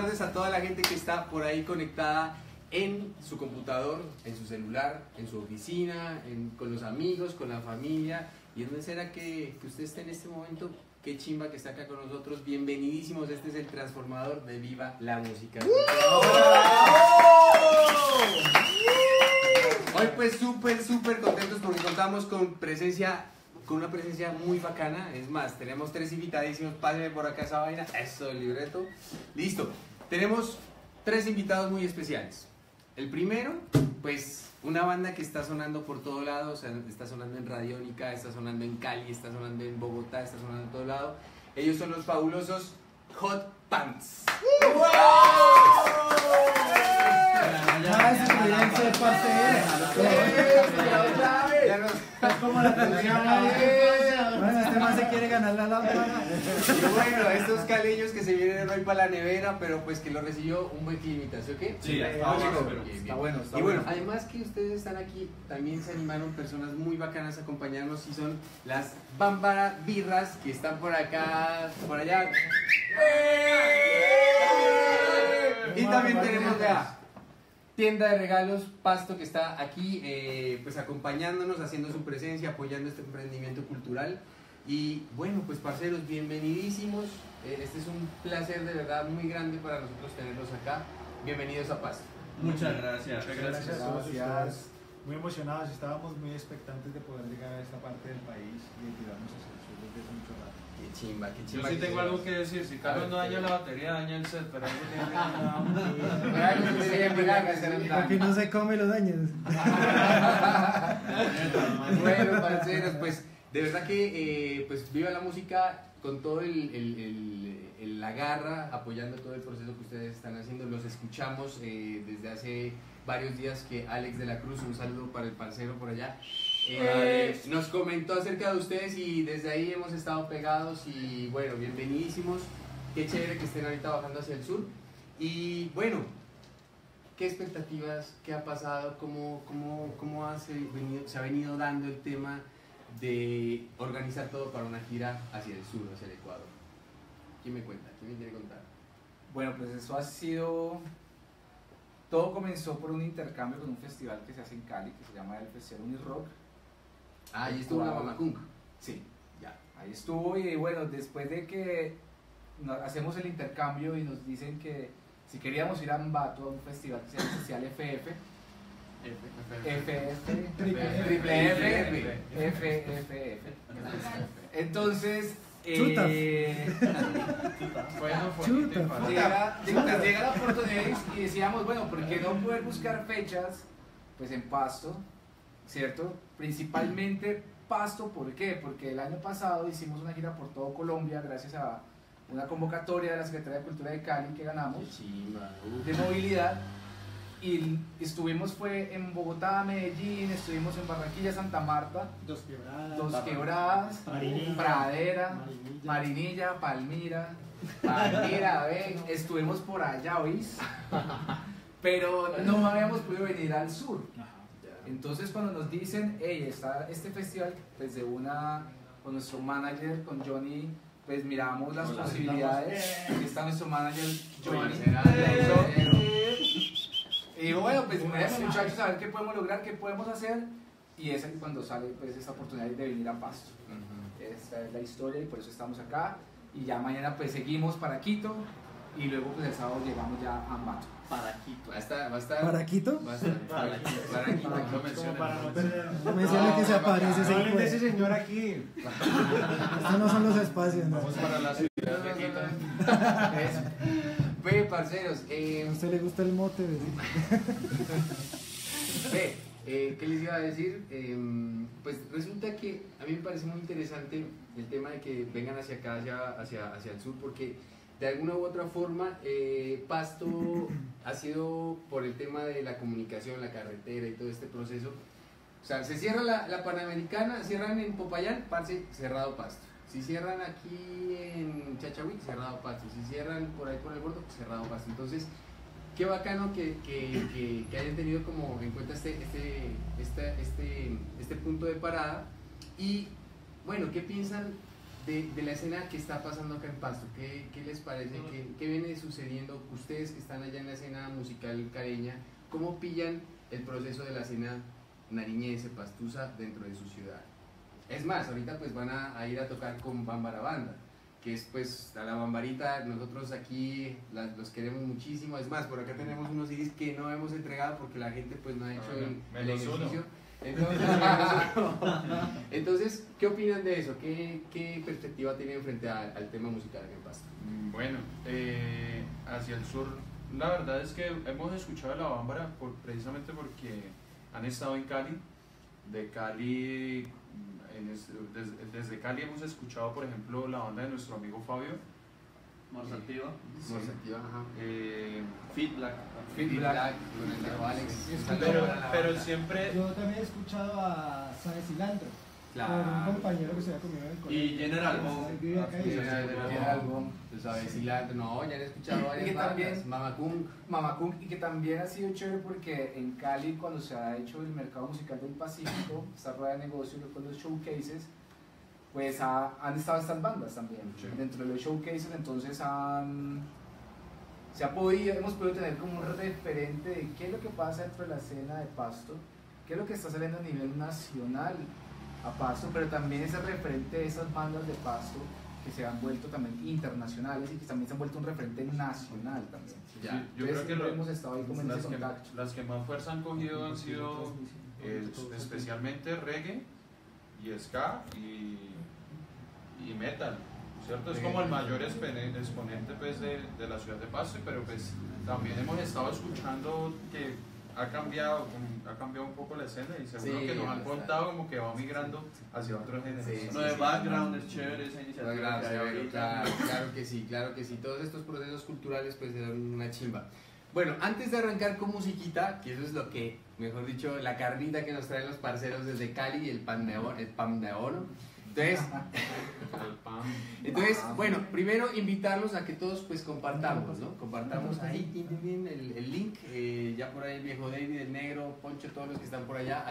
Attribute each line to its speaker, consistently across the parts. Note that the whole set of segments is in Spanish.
Speaker 1: tardes a toda la gente que está por ahí conectada en su computador, en su celular, en su oficina, en- con los amigos, con la familia. ¿Y dónde será que, que usted esté en este momento? Qué chimba que está acá con nosotros. Bienvenidísimos. Este es el transformador de Viva la Música. Hoy pues súper, súper contentos porque contamos con presencia, con una presencia muy bacana. Es más, tenemos tres invitadísimos. Pásenme por acá esa vaina. Eso, el libreto. Listo. Tenemos tres invitados muy especiales. El primero, pues una banda que está sonando por todo lado, o sea, está sonando en Radiónica, está sonando en Cali, está sonando en Bogotá, está sonando en todo lado. Ellos son los fabulosos Hot Pants.
Speaker 2: Es
Speaker 1: Ya
Speaker 2: como la canción. Bueno, este man se quiere ganar la lámpara.
Speaker 1: Y bueno, estos caleños que se vienen hoy para la nevera, pero pues que lo recibió un buen climita, ¿sí o qué?
Speaker 3: Sí,
Speaker 1: Eh,
Speaker 3: está bueno,
Speaker 2: está bueno, está
Speaker 1: Y bueno,
Speaker 2: bueno.
Speaker 1: además que ustedes están aquí, también se animaron personas muy bacanas a acompañarnos y son las Bámbara Birras que están por acá, por allá. Y también tenemos ya tienda de regalos Pasto que está aquí eh, pues acompañándonos, haciendo su presencia, apoyando este emprendimiento cultural. Y bueno, pues parceros, bienvenidísimos. Eh, este es un placer de verdad muy grande para nosotros tenerlos acá. Bienvenidos a Pasto.
Speaker 3: Muchas gracias.
Speaker 4: Muchas gracias a todos
Speaker 2: Gracias.
Speaker 4: Muy emocionados, estábamos muy expectantes de poder llegar a esta parte del país y de tirarnos hacia el sur desde hace mucho rato.
Speaker 1: Qué chimba, qué
Speaker 3: Yo
Speaker 1: chimba.
Speaker 3: sí
Speaker 1: que
Speaker 3: tengo algo que decir. Si Carlos no daña la batería, daña el set, pero algo tiene que
Speaker 2: Porque no se come los daños.
Speaker 1: bueno, parceros, pues de verdad que eh, pues viva la música con todo el, el- el- el- la garra, apoyando todo el proceso que ustedes están haciendo. Los escuchamos eh, desde hace varios días que Alex de la Cruz, un saludo para el parcero por allá, eh, nos comentó acerca de ustedes y desde ahí hemos estado pegados y bueno, bienvenidísimos. Qué chévere que estén ahorita bajando hacia el sur. Y bueno, ¿Qué expectativas? ¿Qué ha pasado? ¿Cómo, cómo, cómo ha se, venido, se ha venido dando el tema de organizar todo para una gira hacia el sur, hacia el Ecuador? ¿Quién me cuenta? ¿Quién me quiere contar?
Speaker 5: Bueno, pues eso ha sido. Todo comenzó por un intercambio con un festival que se hace en Cali, que se llama el Festival Unirock.
Speaker 1: Ah, ahí estuvo la Mamacunk.
Speaker 5: Sí,
Speaker 1: Ya.
Speaker 5: ahí estuvo y bueno, después de que hacemos el intercambio y nos dicen que si queríamos ir a Ambato a un festival que se llama Especial FF, FF,
Speaker 1: Triple. F,
Speaker 5: FFF. Entonces,
Speaker 2: Chuta.
Speaker 5: eh,
Speaker 3: Bueno,
Speaker 2: Chuta.
Speaker 5: llega, llega- llega la oportunidad y decíamos, bueno, ¿por qué no poder buscar fechas pues en Pasto, ¿cierto? Principalmente Pasto, ¿por qué? Porque el año pasado hicimos una gira por todo Colombia gracias a una convocatoria de la Secretaría de Cultura de Cali que ganamos de movilidad y estuvimos fue en Bogotá, Medellín, estuvimos en Barranquilla, Santa Marta,
Speaker 4: Dos quebradas.
Speaker 5: Dos Quebradas,
Speaker 4: Marinilla.
Speaker 5: Pradera,
Speaker 4: Marinilla.
Speaker 5: Marinilla, Palmira, Palmira, ven, estuvimos por allá, ¿oís? Pero no habíamos podido venir al sur. Entonces cuando nos dicen, hey, está este festival, pues de una, con nuestro manager, con Johnny, pues miramos las
Speaker 3: Hola.
Speaker 5: posibilidades. Aquí está nuestro manager, Johnny. Y digo, bueno, pues miremos muchachos a ver qué podemos lograr, qué podemos hacer. Y es ahí cuando sale pues esta oportunidad de venir a Pasto. Esta es la historia y por eso estamos acá. Y ya mañana pues seguimos para Quito y luego pues el sábado llegamos ya a Ambato.
Speaker 1: Para Quito. Va a estar. Va a estar.
Speaker 2: ¿Para Quito?
Speaker 1: Va a estar. Para Quito. Para Quito.
Speaker 3: Para Quito.
Speaker 4: No perder.
Speaker 2: No menciona que se aparece ese
Speaker 4: de ese señor aquí.
Speaker 2: Estos no son los espacios, ¿no?
Speaker 3: Vamos para la ciudad de Quito.
Speaker 1: Eso. Ve, parceros. eh,
Speaker 2: A usted le gusta el mote.
Speaker 1: Ve, eh, ¿qué les iba a decir? Em, pues resulta que a mí me parece muy interesante el tema de que vengan hacia acá, hacia, hacia, hacia el sur, porque de alguna u otra forma eh, Pasto ha sido por el tema de la comunicación, la carretera y todo este proceso. O sea, se cierra la, la Panamericana, cierran en Popayán, parce, cerrado Pasto. Si cierran aquí en Chachahuí, cerrado Pasto. Si cierran por ahí por el bordo, cerrado Pasto. Entonces, qué bacano que, que, que- que hayan tenido como en cuenta este, este, este, este, este punto de parada. Y bueno, ¿qué piensan de, de la escena que está pasando acá en Pasto. ¿Qué, qué les parece? ¿Qué, ¿Qué viene sucediendo? Ustedes que están allá en la escena musical careña, ¿cómo pillan el proceso de la escena nariñense, pastusa, dentro de su ciudad? Es más, ahorita pues van a, a ir a tocar con Bambara Banda, que es pues a la Bambarita, nosotros aquí las- los queremos muchísimo. Es más, por acá tenemos unos CDs que no hemos entregado porque la gente pues no ha hecho
Speaker 3: Ah,
Speaker 1: el, el
Speaker 3: uno.
Speaker 1: ejercicio. Entonces, entonces, ¿qué opinan de eso? ¿Qué, qué perspectiva tienen frente a- al tema musical que pasa?
Speaker 3: Mm, Bueno, eh, hacia el sur, la verdad es que hemos escuchado la Bámbara por, precisamente porque han estado en Cali. De Cali, en es- des- desde, Cali hemos escuchado, por ejemplo, la banda de nuestro amigo Fabio.
Speaker 6: Morsativa.
Speaker 3: Sí.
Speaker 1: Morsativa, ajá.
Speaker 3: Eh,
Speaker 6: Feedback.
Speaker 1: Feedback, con el viejo Alex.
Speaker 2: Sí,
Speaker 1: Un
Speaker 2: sí,
Speaker 1: saludo
Speaker 3: pero, siempre...
Speaker 2: Yo también he escuchado a Sabe Cilantro. Por un
Speaker 1: Claro.
Speaker 2: compañero que se había el colegio.
Speaker 6: Y General Bomb.
Speaker 1: Cilantro. No, ya han escuchado varias
Speaker 5: Y que también-
Speaker 1: bandas. Mamacum.
Speaker 5: Mamacum, y que también ha sido chévere porque en Cali, cuando se ha hecho el mercado musical del Pacífico, esta rueda de negocio con los showcases, pues ha- han estado estas bandas también.
Speaker 3: Sí.
Speaker 5: Dentro de los showcases, entonces han, se ha podido, hemos podido tener como un referente de qué es lo que pasa dentro de la escena de Pasto, qué es lo que está saliendo a nivel nacional a Pasto, pero también ese referente de esas bandas de Pasto que se han vuelto también internacionales y que también se han vuelto un referente nacional también.
Speaker 1: Ya.
Speaker 3: Yo
Speaker 5: Entonces,
Speaker 3: creo que lo-
Speaker 5: hemos estado ahí como en
Speaker 3: las,
Speaker 5: ese
Speaker 3: que,
Speaker 5: contacto.
Speaker 3: las que más fuerza han cogido han sido eh, especialmente reggae y ska y, y metal, ¿cierto? Es como el mayor expone- exponente pues, de, de la ciudad de Pasto, pero pues también hemos estado escuchando que ha cambiado, ha cambiado un poco la escena y seguro
Speaker 1: Sí,
Speaker 3: que nos han contado como que va migrando hacia otros géneros.
Speaker 1: Sí,
Speaker 6: Lo de background es chévere esa iniciativa.
Speaker 1: Claro,
Speaker 6: que
Speaker 1: claro, claro que sí, claro que sí. Todos estos procesos culturales pues se dan una chimba. Bueno, antes de arrancar con musiquita, que eso es lo que, mejor dicho, la carnita que nos traen los parceros desde Cali y el pan de oro, el pan de oro. Entonces, entonces, bueno, primero invitarlos a que todos pues compartamos, ¿no? Compartamos ahí el, el link, eh, ya por ahí el viejo David, el negro, Poncho, todos los que están por allá.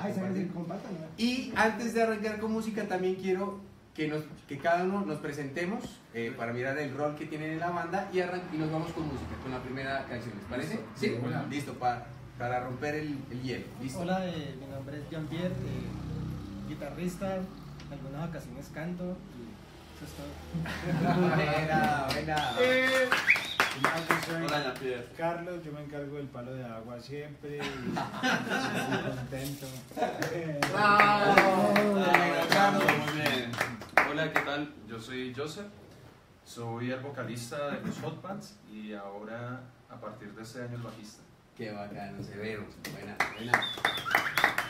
Speaker 1: Y antes de arrancar con música, también quiero que, nos, que cada uno nos presentemos eh, para mirar el rol que tienen en la banda y, arran- y nos vamos con música, con la primera canción, ¿les parece?
Speaker 5: Listo.
Speaker 1: Sí,
Speaker 5: una.
Speaker 1: listo, para, para romper el, el hielo. ¿Listo?
Speaker 2: Hola, eh, mi nombre es Jean Pierre, eh, guitarrista, algunas ocasiones canto y eso es todo.
Speaker 1: Buena, buena.
Speaker 4: Eh, yo soy
Speaker 6: Hola.
Speaker 4: Carlos, yo me encargo del palo de agua siempre y estoy contento. Eh,
Speaker 1: ¡Bravo!
Speaker 6: Muy bien.
Speaker 3: Hola, ¿qué tal? Yo soy Joseph, soy el vocalista de los Hot Pants y ahora, a partir de este año, el bajista.
Speaker 1: Qué bacano, severo. Buena, buena.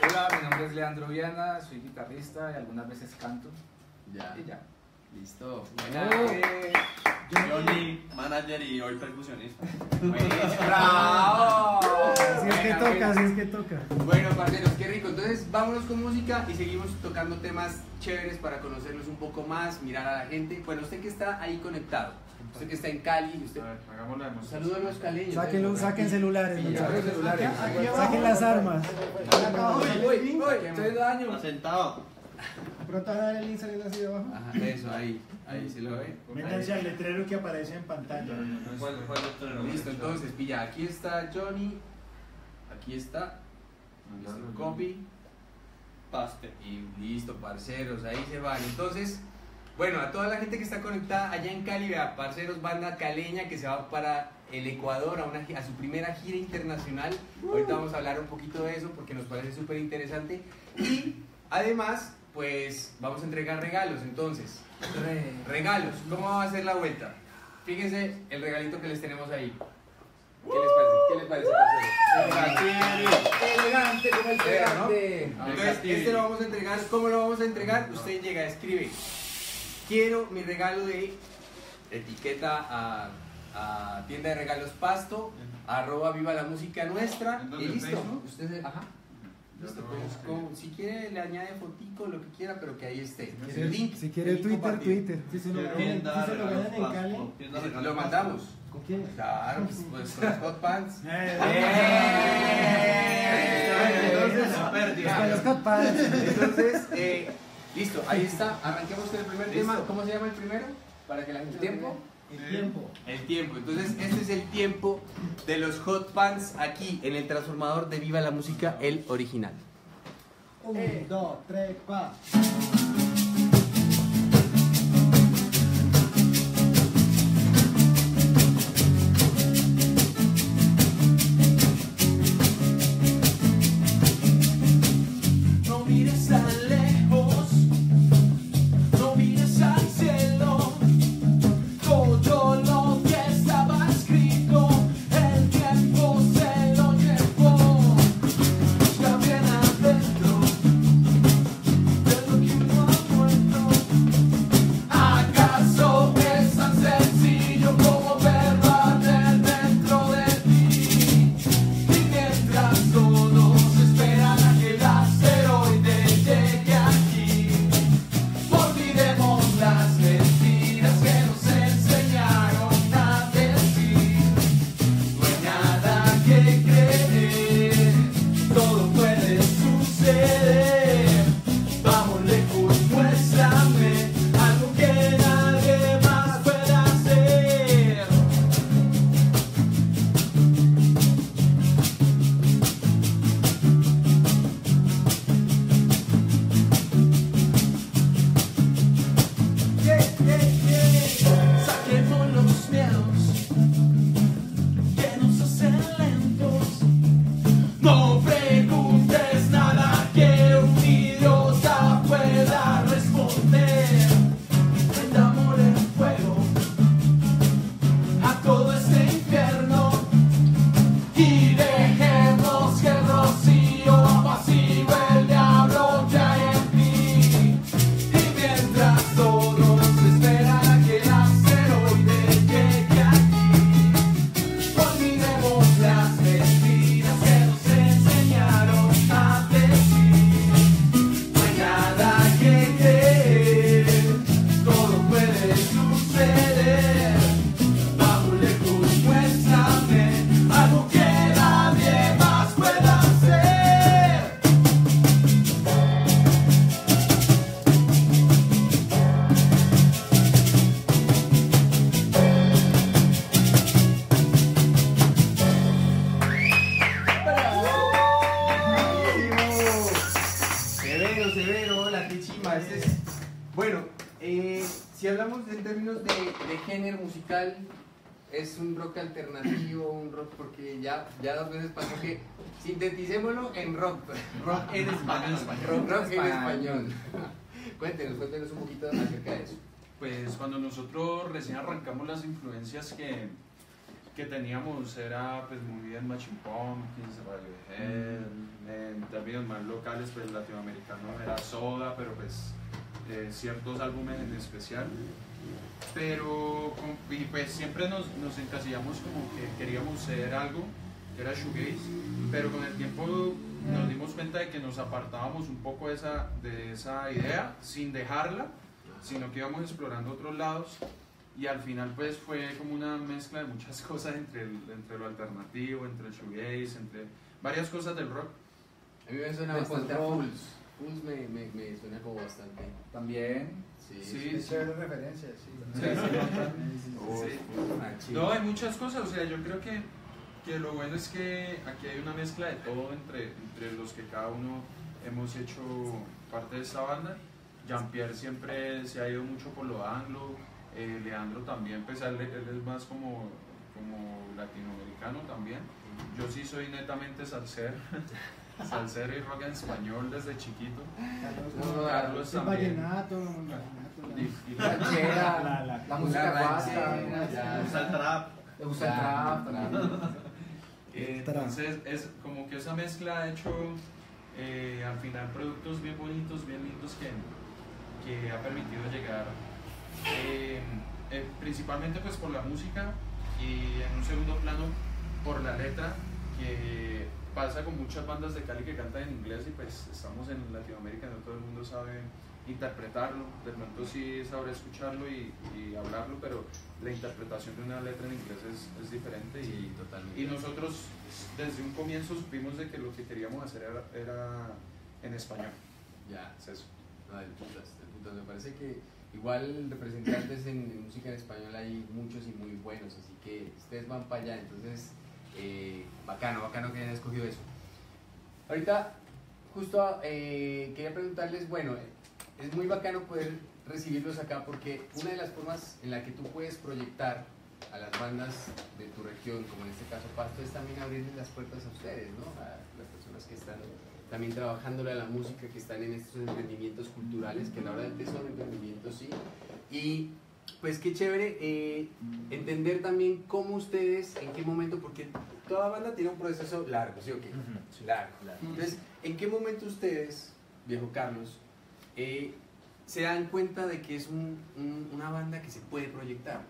Speaker 5: Hola, mi nombre es Leandro Viana, soy guitarrista y algunas veces canto.
Speaker 1: Ya,
Speaker 5: Y ya.
Speaker 1: listo. Buena.
Speaker 2: Oh.
Speaker 1: Eh,
Speaker 6: Johnny, manager y hoy percusionista.
Speaker 1: ¡Bravo!
Speaker 2: Así es que
Speaker 1: Buena,
Speaker 2: toca,
Speaker 1: buena.
Speaker 2: así es que toca.
Speaker 1: Bueno, parceros, qué rico. Entonces, vámonos con música y seguimos tocando temas chéveres para conocerlos un poco más, mirar a la gente. Bueno, usted que está ahí conectado, usted que está en Cali, usted.
Speaker 3: A
Speaker 1: los caleños.
Speaker 2: Sáquenlo,
Speaker 1: eh,
Speaker 2: saquen celulares, muchachos.
Speaker 1: saquen celulares.
Speaker 2: Saquen las armas.
Speaker 5: Uy, uy, estoy daño.
Speaker 6: Sentado.
Speaker 2: Pronto van a ver el link saliendo así de abajo.
Speaker 1: Ajá, eso, ahí, ahí se lo ve.
Speaker 4: Métanse al letrero que aparece en pantalla.
Speaker 1: Listo, entonces, pilla, aquí está Johnny, aquí está, listo, copy,
Speaker 6: Paste.
Speaker 1: y listo, parceros, ahí se van. Entonces, bueno, a toda la gente que está conectada allá en Cali, vea, parceros, banda caleña que se va para el Ecuador a, una, a su primera gira internacional. Ahorita vamos a hablar un poquito de eso porque nos parece súper interesante. Y además, pues vamos a entregar regalos. Entonces, regalos, ¿cómo va a ser la vuelta? Fíjense el regalito que les tenemos ahí. ¿Qué les parece? ¿Qué les parece, parceros?
Speaker 5: Elegante como el
Speaker 1: Era, ¿no? Entonces, este lo vamos a entregar. ¿Cómo lo vamos a entregar? Usted llega, escribe. Quiero mi regalo de etiqueta a, a tienda de regalos Pasto, arroba viva la música nuestra. Y
Speaker 3: ¿En
Speaker 1: listo.
Speaker 3: Facebook?
Speaker 1: Usted se- ajá. Listo, pues, como- si quiere le añade fotico, lo que quiera, pero que ahí esté.
Speaker 2: Si-
Speaker 1: El link.
Speaker 2: Si quiere
Speaker 1: el
Speaker 2: Twitter. Twitter. Si se lo ganan,
Speaker 6: Tienda
Speaker 2: si se lo
Speaker 6: regalos
Speaker 2: ganan en Cali,
Speaker 6: regalos
Speaker 1: Lo mandamos.
Speaker 2: ¿con quién?
Speaker 1: Claro, pues, pues con los hot pants.
Speaker 4: Eh,
Speaker 2: Con compadres.
Speaker 1: Entonces, eh, Listo, ahí está. Arranquemos con el primer
Speaker 5: Listo.
Speaker 1: tema. ¿Cómo se llama el primero? Para que la gente
Speaker 5: ¿El tiempo?
Speaker 7: El tiempo.
Speaker 1: El tiempo. Entonces, este es el tiempo de los hot pants aquí en el transformador de Viva la Música, el original.
Speaker 7: Un, dos, tres, cuatro.
Speaker 1: Si hablamos en términos de, de género musical, es un rock alternativo, un rock porque ya, ya dos veces pasó que sinteticémoslo en rock, rock en español, rock, rock en español. cuéntenos, cuéntenos un poquito acerca de eso.
Speaker 3: Pues cuando nosotros recién arrancamos las influencias que, que teníamos era pues muy bien Machine Pumpkins, Radiohead, en términos más locales pues latinoamericano era Soda, pero pues eh, ciertos álbumes en especial. Pero con- y pues siempre nos, nos encasillamos como que queríamos ser algo que era shoegaze, pero con el tiempo nos dimos cuenta de que nos apartábamos un poco de esa, de esa idea sin dejarla, sino que íbamos explorando otros lados y al final pues fue como una mezcla de muchas cosas entre, el- entre lo alternativo, entre el shoegaze, entre varias cosas del rock.
Speaker 1: A mí me suena bastante a
Speaker 5: rock.
Speaker 1: Pulse. Me, me, me suena como bastante.
Speaker 5: También.
Speaker 1: Sí,
Speaker 3: Sí,
Speaker 7: Es chévere referencia, sí.
Speaker 3: Sí,
Speaker 1: Sí. Ah, chido.
Speaker 3: No, hay muchas cosas, o sea, yo creo que, que lo bueno es que aquí hay una mezcla de todo entre, entre los que cada uno hemos hecho parte de esta banda. Jean-Pierre siempre se ha ido mucho por lo anglo, eh, Leandro también, pues él, él es más como, como latinoamericano también. Yo sí soy netamente salsero, salsero y rock en español desde chiquito. Carlos
Speaker 7: El
Speaker 3: también.
Speaker 7: vallenato, vallenato,
Speaker 4: La- la-
Speaker 5: la música
Speaker 6: el trap.
Speaker 5: Le gusta el trap también.
Speaker 3: Eh, Entonces es como que esa mezcla ha hecho eh, al final productos bien bonitos, bien lindos que, que ha permitido llegar eh, eh, principalmente pues por la música y en un segundo plano por la letra que pasa con muchas bandas de Cali que cantan en inglés y pues estamos en Latinoamérica, no todo el mundo sabe interpretarlo, de pronto sí sabré escucharlo y, y hablarlo, pero la interpretación de una letra en inglés es, es diferente y,
Speaker 1: Sí, totalmente.
Speaker 3: y nosotros desde un comienzo supimos de que lo que queríamos hacer era, era en español.
Speaker 1: Ya.
Speaker 3: Es eso.
Speaker 1: No, del putas, del putas. Me parece que igual representantes en, en música en español hay muchos y muy buenos, así que ustedes van para allá, entonces eh, bacano, bacano que hayan escogido eso. Ahorita, justo eh, quería preguntarles, bueno, es muy bacano poder recibirlos acá porque una de las formas en la que tú puedes proyectar a las bandas de tu región, como en este caso Pasto, es también abrirles las puertas a ustedes, ¿no? A las personas que están también trabajándole a la música, que están en estos emprendimientos culturales, que la verdad son emprendimientos, sí. Y pues qué chévere eh, entender también cómo ustedes, en qué momento, porque toda banda tiene un proceso largo, ¿sí o qué? Largo. Entonces, ¿en qué momento ustedes, viejo Carlos, eh, se dan cuenta de que es un- un- una banda que se puede proyectar?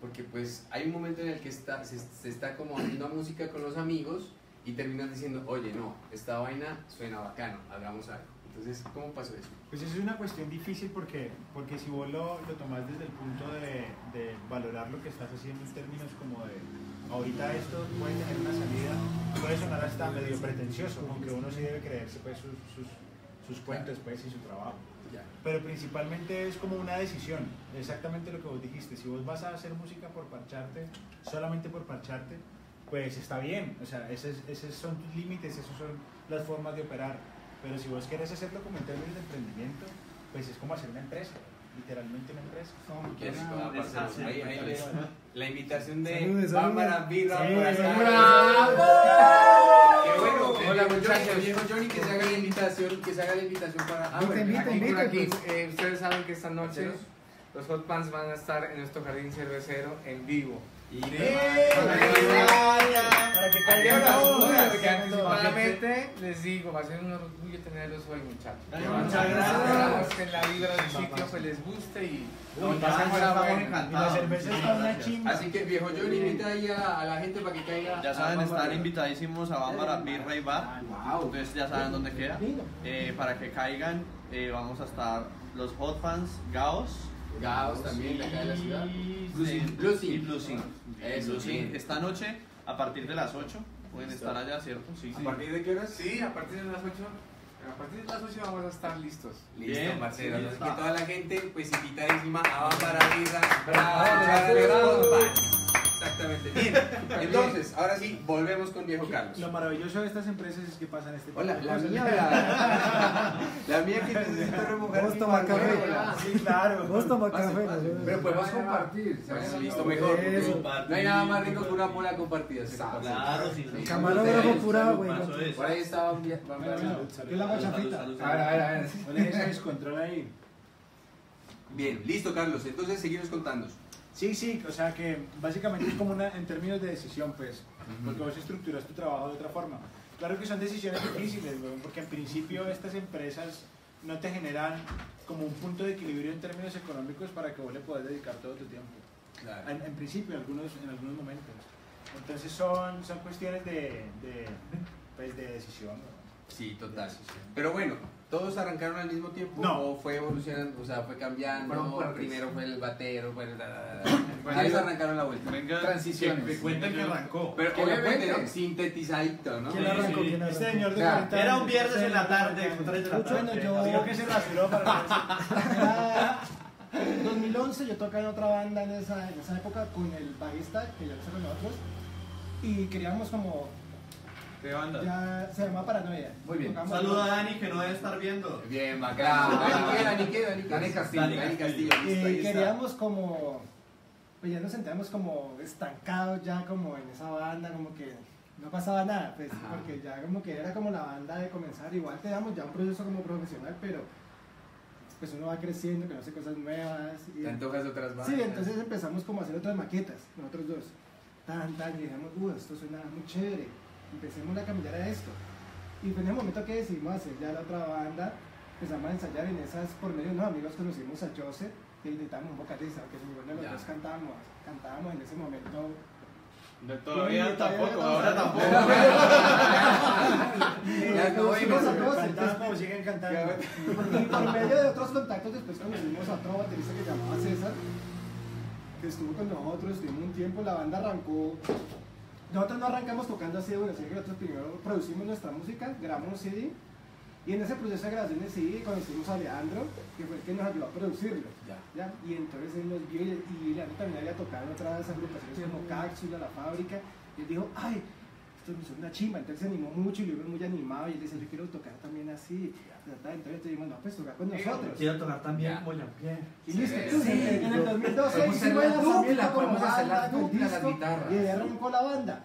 Speaker 1: Porque pues hay un momento en el que está, se, se está como haciendo música con los amigos y terminan diciendo, oye, no, esta vaina suena bacano, hagamos algo. Entonces, ¿cómo pasó eso?
Speaker 4: Pues eso es una cuestión difícil porque, porque si vos lo, lo tomás desde el punto de, de valorar lo que estás haciendo en términos como de ahorita esto puede tener una salida, puede sonar hasta medio pretencioso, aunque uno sí debe creerse pues sus, sus, sus cuentos pues y su trabajo. Pero principalmente es como una decisión, exactamente lo que vos dijiste, si vos vas a hacer música por parcharte, solamente por parcharte, pues está bien, o sea, esos, esos son tus límites, esas son las formas de operar, pero si vos querés hacerlo como en términos de emprendimiento, pues es como hacer una empresa, literalmente una empresa.
Speaker 6: Deshacer,
Speaker 1: Ahí- ahí les- La invitación de
Speaker 2: Saludes,
Speaker 1: Bárbara. Birra
Speaker 4: Sí,
Speaker 1: por acá. Qué bueno.
Speaker 5: Hola,
Speaker 1: Viejo
Speaker 5: muchachos.
Speaker 1: Johnny, viejo Johnny, que se haga la invitación, que se haga la invitación para. Ah, bueno, aquí
Speaker 5: Aquí
Speaker 2: invita.
Speaker 5: por aquí,
Speaker 2: pues.
Speaker 5: eh, ustedes saben que esta noche los Hot Pants van a estar en nuestro jardín cervecero en vivo.
Speaker 1: Y
Speaker 4: Para que caigan caigan todos.
Speaker 5: anticipadamente les digo, va a ser un orgullo tenerlos hoy, muchachos.
Speaker 6: Ay,
Speaker 5: Muchas gracias. que la vibra del sitio pues les guste y la
Speaker 4: cerveza está una chimba.
Speaker 1: Así que viejo Johnny invita ahí a, a la gente para que caiga.
Speaker 6: Ya saben, están invitadísimos a Bámbara Birra y Bar.
Speaker 1: Wow.
Speaker 6: Entonces ya saben dónde queda. Eh, para que caigan, eh, vamos a estar los Hot Fans, Gaos.
Speaker 1: Gaos también, de acá de la ciudad.
Speaker 6: y-
Speaker 1: Blue
Speaker 6: sí,
Speaker 1: Sin- Blue Sin.
Speaker 6: Y Blue Sin.
Speaker 1: Eso, bien.
Speaker 6: Esta noche, a partir de las 8, pueden estar allá, ¿cierto? Sí.
Speaker 1: ¿A partir de qué horas?
Speaker 5: Sí, a partir de las 8, a partir de las 8 vamos a estar listos.
Speaker 1: Listo,
Speaker 6: Bien,
Speaker 1: Marcelo.
Speaker 6: sí,
Speaker 1: que toda la gente, pues invitadísima a Bárbara Birra.
Speaker 5: Bravo,
Speaker 1: a echar
Speaker 5: bravo.
Speaker 1: Exactamente. Bien. Entonces, ahora sí, volvemos con viejo Carlos.
Speaker 4: Lo maravilloso de estas empresas es que pasan este tipo
Speaker 1: Hola,
Speaker 4: de
Speaker 1: la
Speaker 4: cosas.
Speaker 1: mía, la, la mía que necesito remojar.
Speaker 2: Vos toma café.
Speaker 1: Hola.
Speaker 4: Sí, claro.
Speaker 2: Vos toma café.
Speaker 1: Pero podemos
Speaker 5: compartir.
Speaker 1: Pues listo, mejor.
Speaker 2: Eso.
Speaker 1: No hay nada más rico que una bola compartida.
Speaker 6: Claro, sí.
Speaker 1: Sí.
Speaker 2: Camarógrafo pura, güey.
Speaker 1: Por ahí estaba un
Speaker 4: salud.
Speaker 2: Yo la hago
Speaker 6: Salud,
Speaker 2: chafita.
Speaker 6: salud,
Speaker 5: A ver, a ver, a ver.
Speaker 4: Dejes descontrol ahí.
Speaker 1: Bien, listo, Carlos. Entonces, seguimos contando.
Speaker 4: Sí, sí, o sea que básicamente es como una, en términos de decisión, pues, porque vos estructuras tu trabajo de otra forma. Claro que son decisiones difíciles, porque en principio estas empresas no te generan como un punto de equilibrio en términos económicos para que vos le puedas dedicar todo tu tiempo.
Speaker 1: Claro.
Speaker 4: En, en principio, en algunos, en algunos momentos. Entonces son, son cuestiones de, de, pues, de decisión.
Speaker 1: Sí, total. Pero bueno, ¿todos arrancaron al mismo tiempo?
Speaker 4: No.
Speaker 1: ¿O fue evolucionando? O sea, fue cambiando. Primero fue el batero, fue el.
Speaker 5: Bueno,
Speaker 1: Ahí arrancaron la vuelta.
Speaker 6: Venga,
Speaker 5: Transiciones.
Speaker 6: que cuenten que arrancó.
Speaker 1: Pero
Speaker 5: Que
Speaker 1: obviamente. ¿no? sintetizadito, ¿no?
Speaker 2: ¿Quién arrancó?
Speaker 6: sí.
Speaker 2: ¿Quién
Speaker 4: Este
Speaker 2: arrancó?
Speaker 4: señor de
Speaker 5: Claro.
Speaker 4: 40
Speaker 6: Era un viernes en la tarde,
Speaker 4: este
Speaker 6: tres de la
Speaker 2: Mucho, bueno, yo-
Speaker 4: Digo que se rasuró para
Speaker 2: En 2011 yo tocaba en otra banda en esa, en esa época con el bajista que ya está con nosotros y queríamos como
Speaker 6: ¿Qué banda?
Speaker 2: ya se llama Paranoia.
Speaker 5: Muy bien.
Speaker 2: Tocamos-
Speaker 6: Saluda a Dani que no debe estar viendo.
Speaker 1: Bien, bacán. Dani, ¿qué? Dani, ¿qué? Dani, ¿qué?
Speaker 5: Dani Castillo.
Speaker 1: Dani Castillo. está.
Speaker 2: queríamos como, pues ya nos sentíamos como estancados ya como en esa banda, como que no pasaba nada, pues
Speaker 1: Ajá.
Speaker 2: porque ya como que era como la banda de comenzar, igual te damos ya un proceso como profesional, pero pues uno va creciendo, conoce cosas nuevas. Y,
Speaker 1: Te antojas de otras bandas.
Speaker 2: sí, entonces empezamos como a hacer otras maquetas, nosotros dos, tan, tan, y dijimos, uh, esto suena muy chévere, empecemos a cambiar a esto. Y fue en el momento que decidimos hacer ya la otra banda, empezamos a ensayar en esas, por medio de unos amigos conocimos a Joseph, que necesitamos un vocalista, que ninguno de los
Speaker 1: Ya.
Speaker 2: dos cantábamos, cantábamos en ese momento.
Speaker 6: No, todavía tampoco, ahora tampoco.
Speaker 1: Ya no
Speaker 2: conocimos a
Speaker 4: como siguen cantando.
Speaker 2: y por medio de otros contactos después conocimos a otro baterista que se llamaba César, que estuvo con nosotros, estuvimos un tiempo, la banda arrancó. Nosotros no arrancamos tocando así de bueno, sino que nosotros primero producimos nuestra música, grabamos un CD Y en ese proceso de grabación de CD conocimos a Leandro, que fue el que nos ayudó a producirlo.
Speaker 1: Ya.
Speaker 2: ¿ya? Y entonces él nos vio y, y Leandro también había tocado en otras agrupaciones como Cápsula, La Fábrica. Y él dijo, ay, esto es una chimba. Entonces se animó mucho y lo vio muy animado. Y él decía, yo quiero tocar también así. Entonces dijimos, no, pues toca con nosotros.
Speaker 7: Quiero tocar también
Speaker 6: Ya.
Speaker 7: Boyampié.
Speaker 2: Y listo,
Speaker 1: Sí,
Speaker 2: entonces,
Speaker 5: sí.
Speaker 2: en el 2012
Speaker 5: Podemos hacer
Speaker 2: hicimos
Speaker 5: la dupla, podemos hacer la dupla, las
Speaker 2: disco,
Speaker 5: guitarras.
Speaker 2: Y arrancó la banda.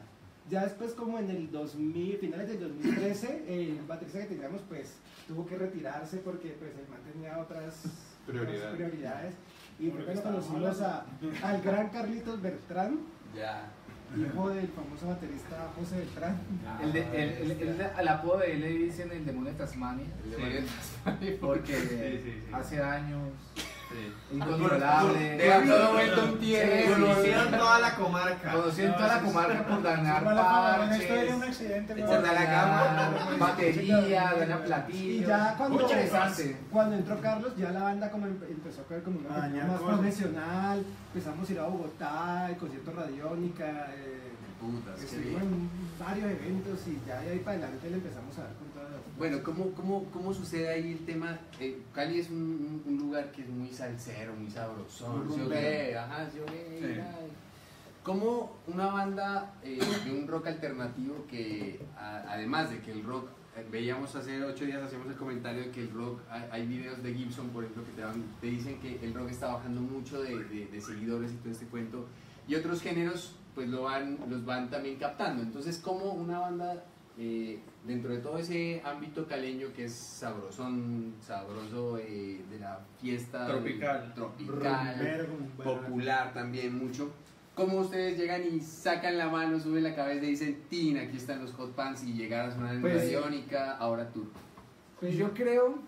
Speaker 2: Ya después, como en el 2000, finales del 2013, el baterista que teníamos, pues, tuvo que retirarse porque, pues, el man tenía otras
Speaker 3: Prioridades.
Speaker 2: otras prioridades. Y
Speaker 4: Por
Speaker 2: fue cuando conocimos al gran Carlitos Bertrán,
Speaker 1: Ya.
Speaker 2: Hijo del famoso baterista José Beltrán.
Speaker 5: El, de- el, el, el- el apodo de él le dicen el demonio de Tasmania,
Speaker 1: El demonio de Tasmania.
Speaker 5: porque
Speaker 6: Sí, sí, sí.
Speaker 5: hace años. Incontrolable.
Speaker 1: Deja todo vuelto un
Speaker 5: Sí,
Speaker 1: tierra.
Speaker 6: Conocieron toda la comarca.
Speaker 5: Conocido en toda la comarca por ganar
Speaker 4: fama, esto era un
Speaker 5: parches,
Speaker 4: accidente.
Speaker 1: La
Speaker 5: ganar batería, ganar platillos.
Speaker 2: Y ya cuando, cuando entró Carlos, ya la banda como em- empezó a coger como una
Speaker 4: Ah,
Speaker 2: más profesional. Empezamos a ir a Bogotá, el concierto Radiónica. Eh,
Speaker 1: Putas,
Speaker 2: varios eventos y ya de ahí para adelante le empezamos a dar con.
Speaker 1: Bueno, ¿cómo, cómo, cómo sucede ahí el tema? Eh, Cali es un, un lugar que es muy salsero, muy sabrosón.
Speaker 2: Muy
Speaker 1: ¿sí o
Speaker 2: rumbero.
Speaker 1: qué? Ajá. ¿Cómo una banda eh, de un rock alternativo que, a- además de que el rock, eh, veíamos hace ocho días, hacíamos el comentario de que el rock, hay, hay videos de Gibson, por ejemplo, que te, dan- te dicen que el rock está bajando mucho de, de- de seguidores y todo este cuento, y otros géneros pues lo van, los van también captando. Entonces, ¿cómo una banda eh, dentro de todo ese ámbito caleño que es sabrosón, sabroso eh, de la fiesta
Speaker 6: Tropical.
Speaker 1: tropical, popular también mucho. ¿Cómo ustedes llegan y sacan la mano, suben la cabeza y dicen, Tin, aquí están los hot pants y llegar a sonar en
Speaker 2: Pues-
Speaker 1: Radiónica, ahora tú?
Speaker 2: Pues
Speaker 5: Yo creo,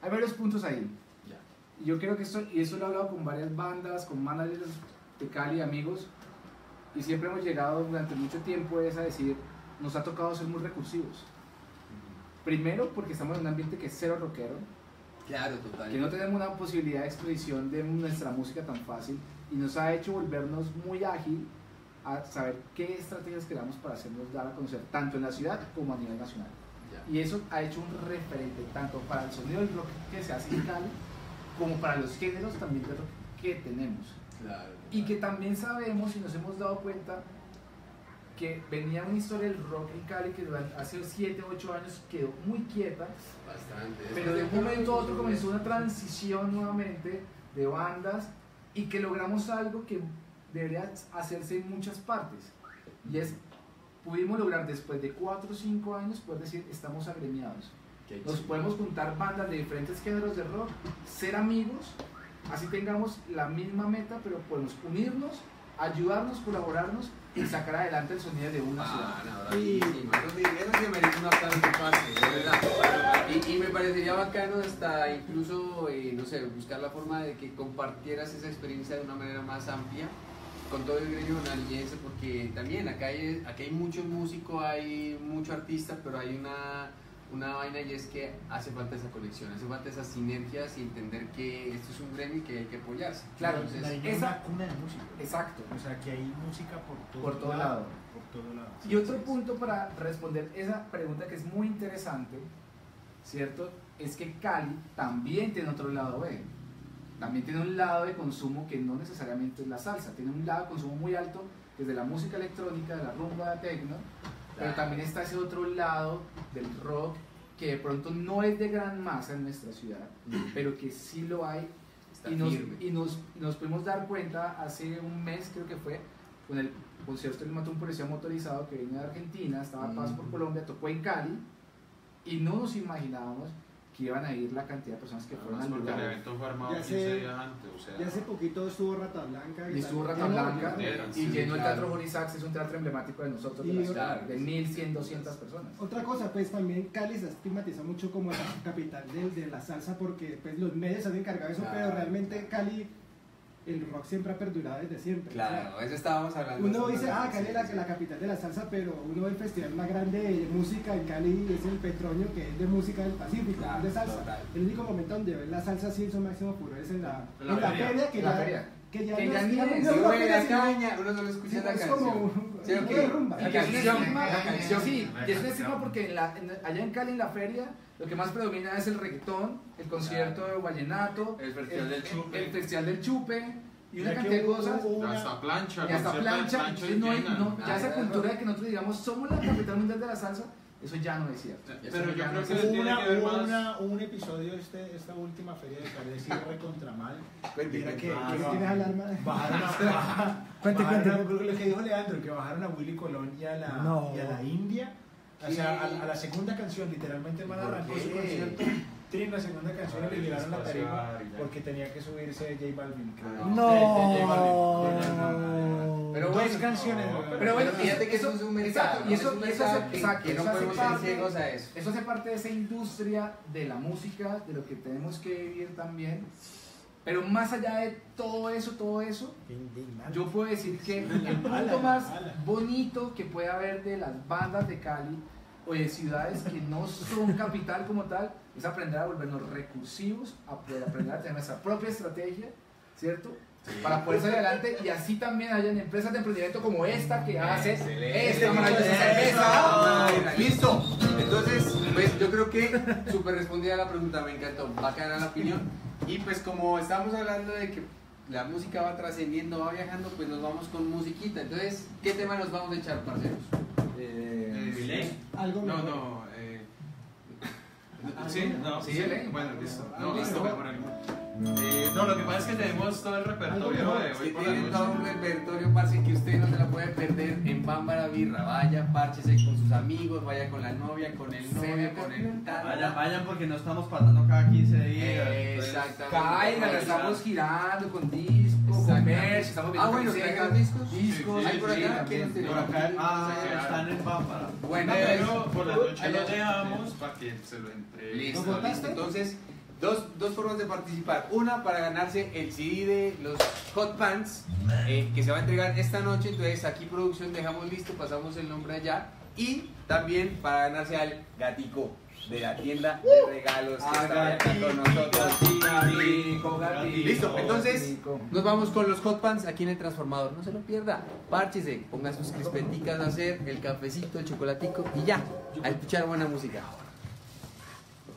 Speaker 5: hay varios puntos ahí.
Speaker 1: Ya.
Speaker 5: Y Yo creo que esto, y eso lo he hablado con varias bandas, con managers de Cali, amigos, y siempre hemos llegado durante mucho tiempo es a decir, nos ha tocado ser muy recursivos. Primero porque estamos en un ambiente que es cero rockero,
Speaker 1: Claro, total.
Speaker 5: que no tenemos una posibilidad de exposición de nuestra música tan fácil y nos ha hecho volvernos muy ágil a saber qué estrategias creamos para hacernos dar a conocer tanto en la ciudad como a nivel nacional.
Speaker 1: Ya.
Speaker 5: Y eso ha hecho un referente tanto para el sonido del rock que se hace en Cali como para los géneros también de rock que tenemos.
Speaker 1: Claro,
Speaker 5: Y que también sabemos y nos hemos dado cuenta que venía una historia del rock en Cali que durante hace 7, 8 años quedó muy quieta,
Speaker 1: Bastante.
Speaker 5: pero de un momento a otro comenzó una transición nuevamente de bandas y que logramos algo que debería hacerse en muchas partes. Y es, pudimos lograr después de 4 o 5 años, poder decir, estamos agremiados. Nos podemos juntar bandas de diferentes géneros de rock, ser amigos, así tengamos la misma meta, pero podemos unirnos, ayudarnos, colaborarnos y sacar adelante el sonido de una ciudad.
Speaker 1: Ah, no, bravísimo. Eso sí merece un aplauso, verdad. Y, y me parecería bacano hasta incluso, eh, no sé, buscar la forma de que compartieras esa experiencia de una manera más amplia con todo el gremio nariñense, porque también acá hay, acá hay mucho músico, hay mucho artista, pero hay una, una vaina y es que hace falta esa conexión, hace falta esas sinergias y entender que esto es un gremio y que hay que apoyarse.
Speaker 5: Claro,
Speaker 1: Entonces,
Speaker 4: La
Speaker 5: esa-
Speaker 4: una cuna de música.
Speaker 5: Exacto.
Speaker 4: O sea, que hay música por todo,
Speaker 5: Por todo lado.
Speaker 4: Por todo lado.
Speaker 5: Y otro punto para responder esa pregunta que es muy interesante, ¿cierto? Es que Cali también tiene otro lado B. También tiene un lado de consumo que no necesariamente es la salsa, tiene un lado de consumo muy alto, que es de la música electrónica, de la rumba, de tecno, pero también está ese otro lado del rock que de pronto no es de gran masa en nuestra ciudad, pero que sí lo hay.
Speaker 1: Está
Speaker 5: y nos, y nos, nos pudimos dar cuenta hace un mes, creo que fue, con el concierto del Mató un Policía Motorizado que vino de Argentina, estaba a paso por. Colombia, tocó en Cali, y no nos imaginábamos que iban a ir la cantidad de personas que fueron al
Speaker 3: porque el
Speaker 5: lugar.
Speaker 3: evento fue armado
Speaker 2: Ya
Speaker 3: 15
Speaker 2: sé-
Speaker 3: días antes, o sea.
Speaker 2: Y hace poquito estuvo Rata Blanca.
Speaker 5: Y estuvo Rata Blanca y
Speaker 1: sí,
Speaker 5: llenó el. Teatro Bonisax, es un teatro emblemático de nosotros, de
Speaker 2: Y
Speaker 1: claro,
Speaker 5: de
Speaker 1: sí.
Speaker 5: 1100, 200 personas.
Speaker 2: Otra cosa, pues también Cali se estigmatiza mucho como la capital de, de la salsa porque pues, los medios se han encargado de eso,
Speaker 1: Claro.
Speaker 2: pero realmente Cali, el rock siempre ha perdurado desde siempre.
Speaker 1: Claro, eso estábamos hablando.
Speaker 2: Uno dice, ah, Cali es la, la capital de la salsa, pero uno ve el festival más grande de música en Cali es el Petroño, que es de música del Pacífico,
Speaker 1: Claro,
Speaker 2: de salsa.
Speaker 1: total.
Speaker 2: El único momento donde ves la salsa así en su máximo puro es en la,
Speaker 3: En la
Speaker 2: en la
Speaker 3: feria.
Speaker 2: feria, que
Speaker 5: la
Speaker 2: ya,
Speaker 5: feria.
Speaker 2: Que ya
Speaker 5: Que
Speaker 2: no
Speaker 5: ya
Speaker 2: es-
Speaker 5: ni
Speaker 2: no
Speaker 1: Se
Speaker 2: es
Speaker 1: mueve la caña, uno solo escucha
Speaker 2: Sí,
Speaker 1: la
Speaker 2: es
Speaker 1: canción.
Speaker 2: como
Speaker 1: La canción, la canción.
Speaker 5: sí, y es un estigma porque en la- en- allá en Cali, en la feria, lo que más predomina es el reggaetón, el concierto de vallenato,
Speaker 6: El festival del chupe.
Speaker 5: el festival del chupe y una cantidad de cosas.
Speaker 3: hasta plancha,
Speaker 5: Y hasta plancha, no hay, no, ya
Speaker 1: Ah,
Speaker 5: esa
Speaker 1: ya,
Speaker 5: cultura de que nosotros digamos somos la capital mundial de la salsa, eso ya no es cierto. Eso
Speaker 3: Pero yo
Speaker 5: ya no
Speaker 3: creo
Speaker 5: es
Speaker 3: que
Speaker 5: cierto.
Speaker 4: Hubo, una,
Speaker 3: que ver
Speaker 4: hubo
Speaker 3: más-
Speaker 4: una- un episodio este, esta última feria de Cali de cierre contra mal.
Speaker 1: Cuente.
Speaker 4: que,
Speaker 2: Ah,
Speaker 4: que
Speaker 2: tienes alarma.
Speaker 4: bajaron a,
Speaker 2: Cuente, cuente.
Speaker 4: lo que dijo Leandro, que bajaron a Willy Colón y a la,
Speaker 2: No.
Speaker 4: y a la India. O sea, a, a la segunda canción, literalmente el man
Speaker 1: ¿Por
Speaker 4: arrancó su concierto. Tienen la segunda canción y le liberaron la
Speaker 3: y ya.
Speaker 4: porque tenía que subirse J Balvin. creo.
Speaker 2: No.
Speaker 1: Pero
Speaker 4: Dos
Speaker 1: bueno,
Speaker 4: canciones.
Speaker 3: no,
Speaker 4: güey.
Speaker 5: Pero bueno,
Speaker 1: fíjate que eso es un mercado.
Speaker 5: Exacto, y eso,
Speaker 1: es un
Speaker 5: y eso
Speaker 1: mercado
Speaker 5: hace,
Speaker 1: que-
Speaker 5: exacto,
Speaker 1: que no
Speaker 5: eso hace
Speaker 1: podemos ser
Speaker 5: parte-
Speaker 1: ciegos a eso.
Speaker 5: Eso hace parte de esa industria de la música, de lo que tenemos que vivir también. Pero más allá de todo eso, todo eso, yo puedo decir que el punto más bonito que puede haber de las bandas de Cali o de ciudades que no son capital como tal es aprender a volvernos recursivos, a poder aprender a tener nuestra propia estrategia, ¿cierto? Para poder salir adelante y así también hayan empresas de emprendimiento como esta que hace
Speaker 1: Excelente.
Speaker 5: esta maravillosa cerveza.
Speaker 1: Ay, Listo. Entonces, pues yo creo que súper respondida la pregunta, me encantó. Bacana la opinión. Y pues como estamos hablando de que la música va trascendiendo, va viajando, pues nos vamos con musiquita. Entonces, ¿qué tema nos vamos a echar, parceros?
Speaker 6: Eh, Miley.
Speaker 2: Algo
Speaker 3: No,
Speaker 2: mejor.
Speaker 3: no. Eh, sí, no,
Speaker 5: Sí,
Speaker 3: sí, bueno, listo.
Speaker 2: Ah,
Speaker 3: No,
Speaker 2: listo.
Speaker 3: Eh, no, lo que pasa es que tenemos todo el repertorio
Speaker 2: Algo
Speaker 3: de
Speaker 1: Si
Speaker 3: hoy por la
Speaker 1: tienen todo un repertorio, parce, que usted no se la puede perder en Bámbara Birra. Vaya, párchese con sus amigos, vaya con la novia, con el novio, con el tal.
Speaker 6: Vayan, vayan porque no estamos pasando cada 15 días.
Speaker 1: Exactamente.
Speaker 5: Caigan, estamos girando con discos, con merch, estamos viendo
Speaker 1: Ah, bueno, traigan discos.
Speaker 5: discos,
Speaker 3: Sí,
Speaker 1: Hay por acá.
Speaker 3: Por acá,
Speaker 6: Ah, están en Bámbara.
Speaker 1: Bueno,
Speaker 3: Pero por la noche lo dejamos para que se lo entregue.
Speaker 1: Listo,
Speaker 2: ¿Lo
Speaker 1: listo. Entonces, dos, dos formas de participar. Una para ganarse el CD de los Hot Pants, eh, que se va a entregar esta noche. Entonces, aquí producción dejamos listo, pasamos el nombre allá. Y también para ganarse al gatico de la tienda de regalos que
Speaker 5: Ah,
Speaker 1: está con nosotros.
Speaker 5: Gatico, gatico.
Speaker 1: Listo, entonces
Speaker 5: Gatico.
Speaker 1: nos vamos con los hot pants aquí en el transformador. No se lo pierda. Párchese, ponga sus crispeticas a hacer, el cafecito, el chocolatico y ya. A escuchar buena música.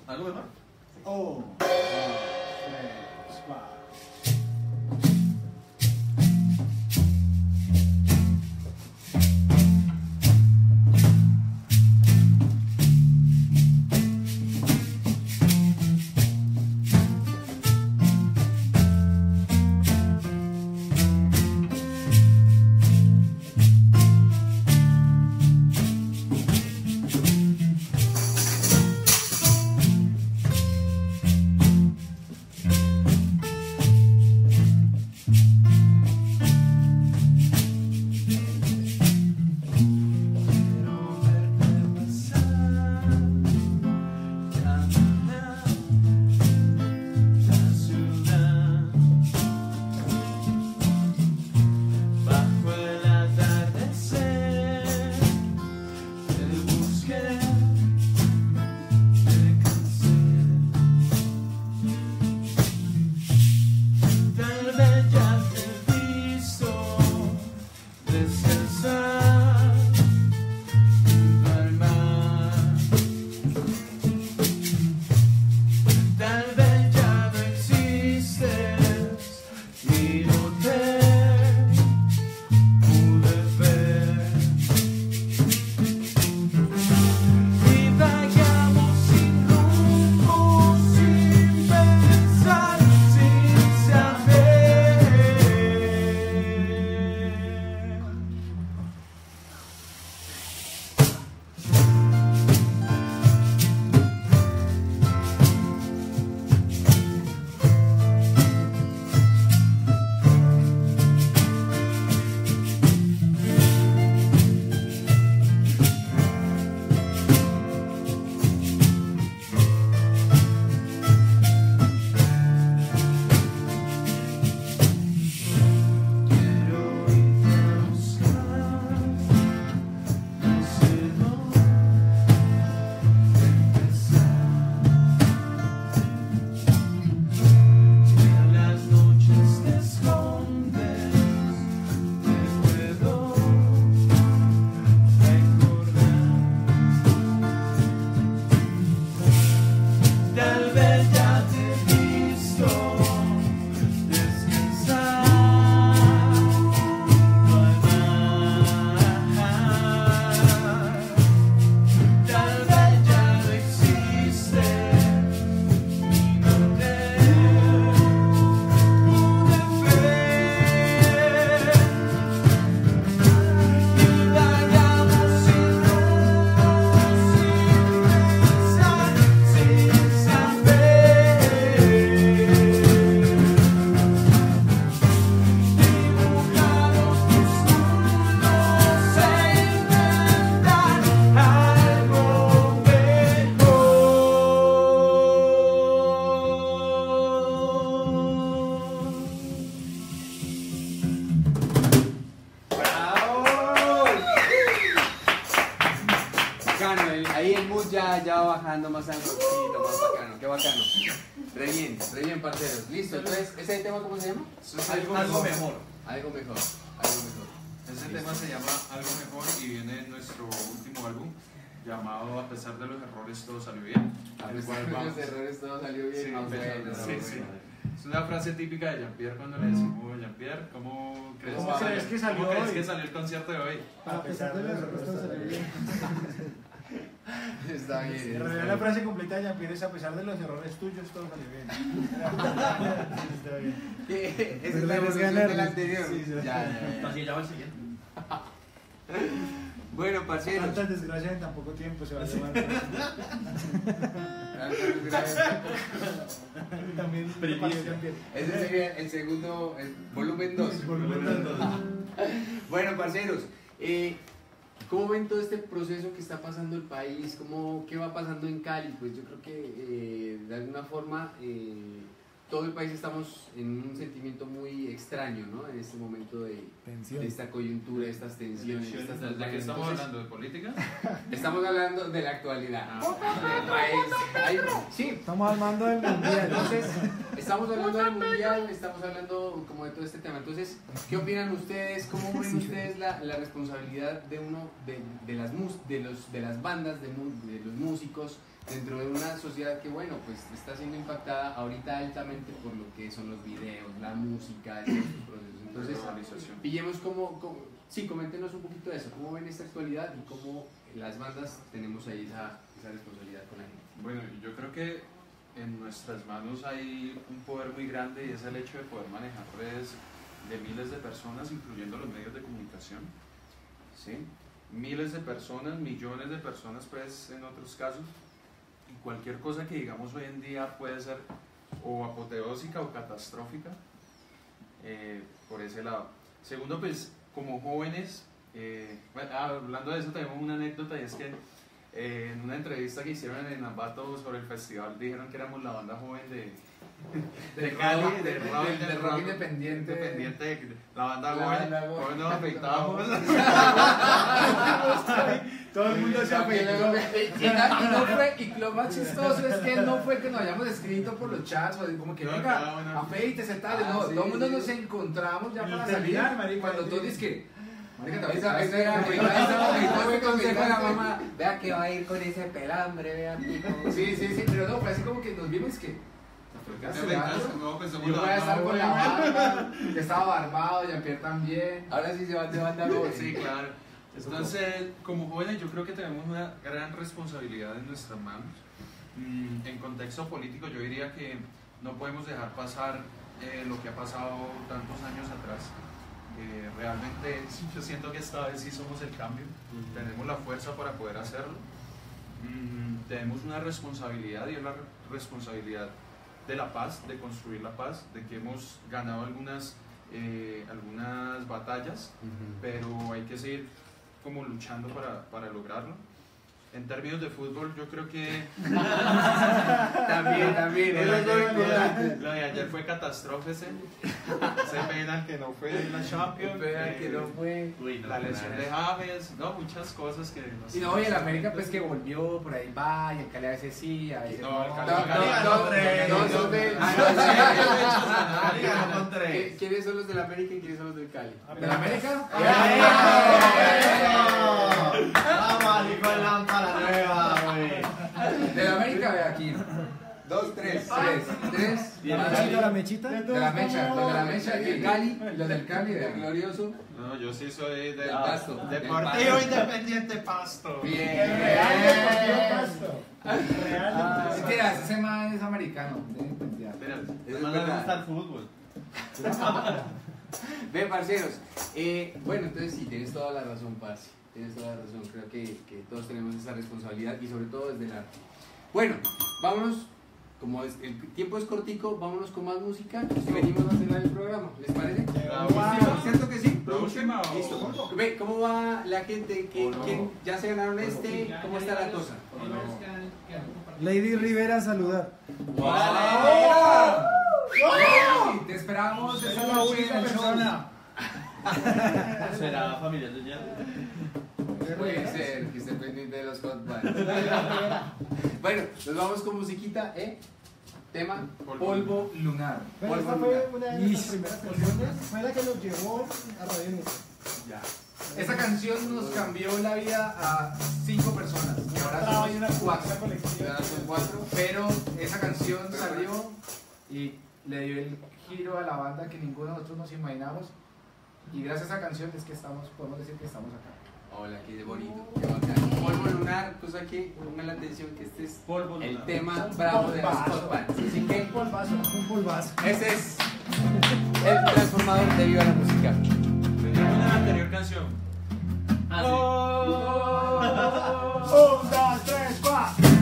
Speaker 6: ¿Algo mejor?
Speaker 4: Oh.
Speaker 6: Mejor,
Speaker 1: algo mejor.
Speaker 3: Ese tema se llama Algo Mejor y viene en nuestro último álbum llamado A pesar de los errores todo salió bien.
Speaker 1: A pesar de los errores todo salió bien.
Speaker 3: Sí,
Speaker 1: Ah,
Speaker 3: pero-
Speaker 1: bueno,
Speaker 3: sí, sí. Es una frase típica de Jean-Pierre cuando le decimos Jean-Pierre, ¿cómo crees,
Speaker 1: ¿Cómo
Speaker 3: que,
Speaker 4: crees
Speaker 3: salió,
Speaker 4: que salió
Speaker 3: ¿cómo crees que salió el concierto de hoy?
Speaker 2: A pesar de los errores, todo salió bien.
Speaker 1: Está bien.
Speaker 4: Realidad
Speaker 1: bien.
Speaker 4: la frase completa de Jean-Pierre es a pesar de los errores tuyos, todo salió bien. Está bien.
Speaker 1: Esa es
Speaker 2: Pero
Speaker 1: la
Speaker 2: eres
Speaker 1: evolución
Speaker 2: ganar.
Speaker 1: del anterior.
Speaker 4: Sí, sí.
Speaker 1: Ya, ya, ya.
Speaker 6: Así ya va el siguiente.
Speaker 1: Bueno, parceros.
Speaker 4: Tantas desgracias en tan poco tiempo se va a llamar. También.
Speaker 1: Ese sería el segundo, el volumen 2.
Speaker 4: Volumen dos.
Speaker 1: Bueno, parceros, eh, ¿cómo ven todo este proceso que está pasando el país? ¿Cómo, ¿Qué va pasando en Cali? Pues yo creo que eh, de alguna forma eh, todo el país estamos en un sentimiento muy extraño, ¿no? En este momento de, de esta coyuntura, estas tensiones, estas
Speaker 3: ¿De qué estamos
Speaker 1: Entonces,
Speaker 3: hablando? ¿De política?
Speaker 1: Estamos hablando de la actualidad.
Speaker 3: Ah.
Speaker 1: del país. Sí,
Speaker 2: Estamos armando el mundial.
Speaker 1: entonces, estamos hablando del mundial, estamos hablando como de todo este tema. Entonces, ¿qué opinan ustedes? ¿Cómo ven ustedes la, la responsabilidad de uno, de, de las, mus- de, los, de las bandas, de, mu- de los músicos, dentro de una sociedad que, bueno, pues está siendo impactada ahorita altamente por lo que son los videos, la música, estos procesos? Entonces, pillemos como- sí, coméntenos un poquito de eso, cómo ven esta actualidad y cómo las bandas tenemos ahí esa, esa responsabilidad con la gente.
Speaker 3: Bueno, yo creo que en nuestras manos hay un poder muy grande y es el hecho de poder manejar redes de miles de personas, incluyendo los medios de comunicación. ¿sí? Miles de personas, millones de personas, pues en otros casos. Cualquier cosa que digamos hoy en día puede ser o apoteósica o catastrófica eh, por ese lado. Segundo, pues como jóvenes, eh, ah, hablando de eso, tenemos una anécdota y es que eh, en una entrevista que hicieron en Ambato sobre el festival dijeron que éramos la banda joven de, de Cali,
Speaker 5: rock-
Speaker 3: de, rock,
Speaker 5: de- rock independiente.
Speaker 3: independiente, la banda joven nos afeitamos.
Speaker 4: Todo el mundo se afectó.
Speaker 5: Y, no fue, y lo más chistoso es que no fue que nos hayamos escrito por los chats, como que venga, afeítese tal,
Speaker 1: Ah,
Speaker 5: no,
Speaker 1: sí,
Speaker 5: todo el mundo nos encontramos ya para salir, cuando todos dicen que, marica,
Speaker 1: Esa- esa era- esa-
Speaker 5: consejo de la mamá, vea que va a ir con ese pelambre, vea. Sí, sí, sí, pero no, fue así como que nos vimos que
Speaker 3: ¿Qué te afeitaste? No, pues
Speaker 5: yo voy a estar con la banda, que estaba barbado, Jean-Pierre también.
Speaker 1: Ahora sí se van de banda joven.
Speaker 3: Sí, claro. Entonces, como jóvenes, yo creo que tenemos una gran responsabilidad en nuestras manos. Mm, En contexto político, yo diría que no podemos dejar pasar eh, lo que ha pasado tantos años atrás. Eh, realmente, yo siento que esta vez sí somos el cambio. Tenemos la fuerza para poder hacerlo. Mm, Tenemos una responsabilidad y es la re- responsabilidad de la paz, de construir la paz, de que hemos ganado algunas, eh, algunas batallas pero hay que seguir como luchando para, para lograrlo. En términos de fútbol, yo creo que
Speaker 1: También, también.
Speaker 3: ayer, lo de ayer fue catastrófice. Ese penal que no fue en la Champions,
Speaker 1: Vean
Speaker 3: eh,
Speaker 1: que no fue.
Speaker 6: Uy, no,
Speaker 3: la lesión de James, no, muchas cosas que no sé.
Speaker 5: Y no, y el América pues que volvió, por ahí va, y el Cali a veces sí, a veces
Speaker 3: No, el Cali-
Speaker 1: No,
Speaker 3: el Cali
Speaker 1: no, no,
Speaker 3: Ah,
Speaker 1: no,
Speaker 3: Cali ganó con
Speaker 1: ¿Qui-
Speaker 3: tres.
Speaker 1: ¿Quiénes son los del América y quiénes son los del Cali?
Speaker 5: ¿Del América?
Speaker 6: Vamos, Ali, con lámpara nueva, güey.
Speaker 5: Del América, ve aquí.
Speaker 1: Dos, tres.
Speaker 5: Tres, tres.
Speaker 2: ¿Mechita, la mechita?
Speaker 5: De la mecha, los de la mecha, y el Cali, y los del Cali.
Speaker 1: El
Speaker 5: de-
Speaker 1: glorioso.
Speaker 3: No, yo sí soy del
Speaker 1: Del Pasto.
Speaker 3: Deportivo Independiente Pasto.
Speaker 1: Bien.
Speaker 4: Real Deportivo Pasto. Real Deportivo
Speaker 5: Mentira, ese man es americano.
Speaker 3: Mira,
Speaker 1: Eso es
Speaker 6: Además, le gusta el fútbol.
Speaker 1: Ven, parceros. Eh, bueno, entonces sí, tienes toda la razón, parce. Tienes toda la razón. Creo que, que todos tenemos esa responsabilidad y sobre todo desde el arte. Bueno, vámonos. Como es- el tiempo es cortico, vámonos con más música y venimos a cerrar el programa. ¿Les parece? ¿Cierto que sí? Listo. Ve, ¿cómo va la gente? ¿Quién,
Speaker 3: O no.
Speaker 1: quién- ¿Ya se ganaron este? ¿Cómo está la cosa?
Speaker 2: Lady Rivera, saludar.
Speaker 5: Ey, Te esperamos esa.
Speaker 4: La única persona.
Speaker 6: ¿Será familiar de ella?
Speaker 1: Puede ser que esté pendiente los hot bands. bueno, nos vamos con musiquita, ¿eh? Tema
Speaker 5: Polvo lunar.
Speaker 2: Pero
Speaker 1: Polvo
Speaker 2: esta fue
Speaker 1: lunar.
Speaker 2: una de nuestras primeras canciones, fue la que nos llevó a Radio.
Speaker 1: Ya.
Speaker 5: Canción nos cambió la vida a cinco personas. Y ahora somos
Speaker 2: una
Speaker 5: cuatro.
Speaker 1: Ya son cuatro.
Speaker 5: Pero esa canción salió y le dio el giro a la banda que ninguno de nosotros nos imaginamos. Y gracias a esa canción es que estamos, podemos decir que estamos acá.
Speaker 1: Hola, qué bonito, qué bacán. Polvo lunar, cosa que llama la atención que este es
Speaker 6: Polvo
Speaker 1: el
Speaker 6: lunar.
Speaker 1: tema bravo de los hot bands. Así que
Speaker 2: Un polvazo, un polvazo.
Speaker 1: ese es el transformador de Viva la Música.
Speaker 3: Teníamos la anterior canción.
Speaker 7: Un, dos, tres, cuatro.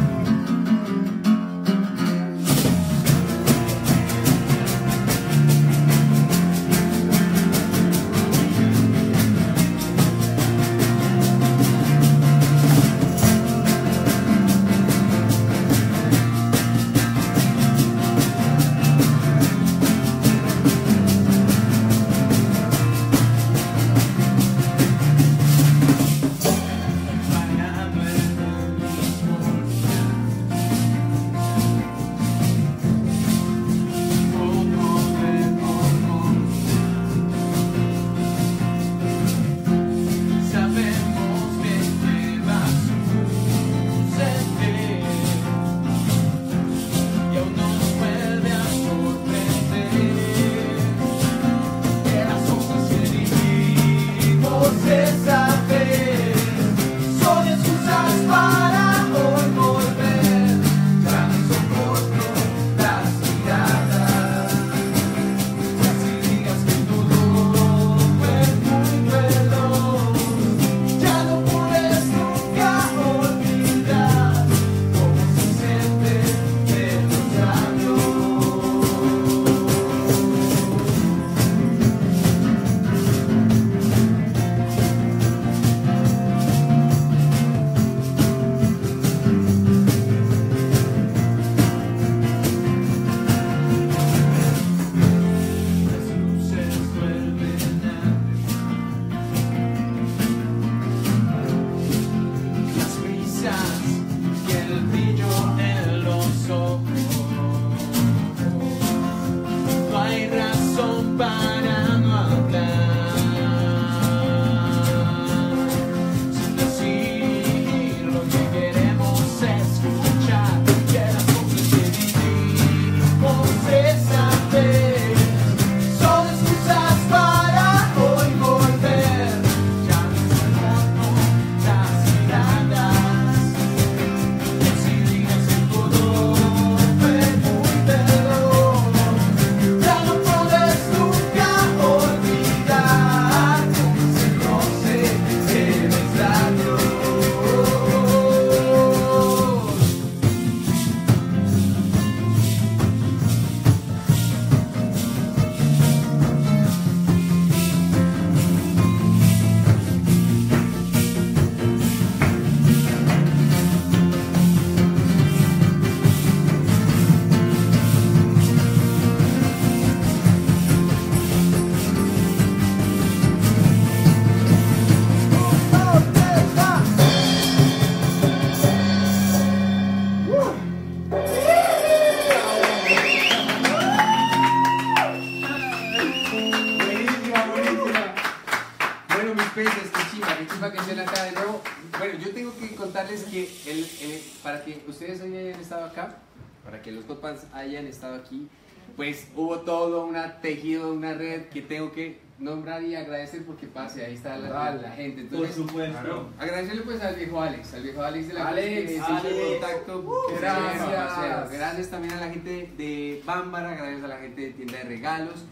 Speaker 1: Ustedes hayan estado acá, para que los Cotpans hayan estado aquí, pues hubo todo una tejido, una red que tengo que nombrar y agradecer porque pase, ahí está la, la gente. Entonces,
Speaker 6: supuesto.
Speaker 1: Agradecerle pues al viejo Alex, al viejo Alex de la
Speaker 5: Alex,
Speaker 1: que
Speaker 5: Alex.
Speaker 1: contacto.
Speaker 5: Uh, gracias.
Speaker 1: sea, Gracias también a la gente de Bámbara, gracias a la gente de tienda de regalos.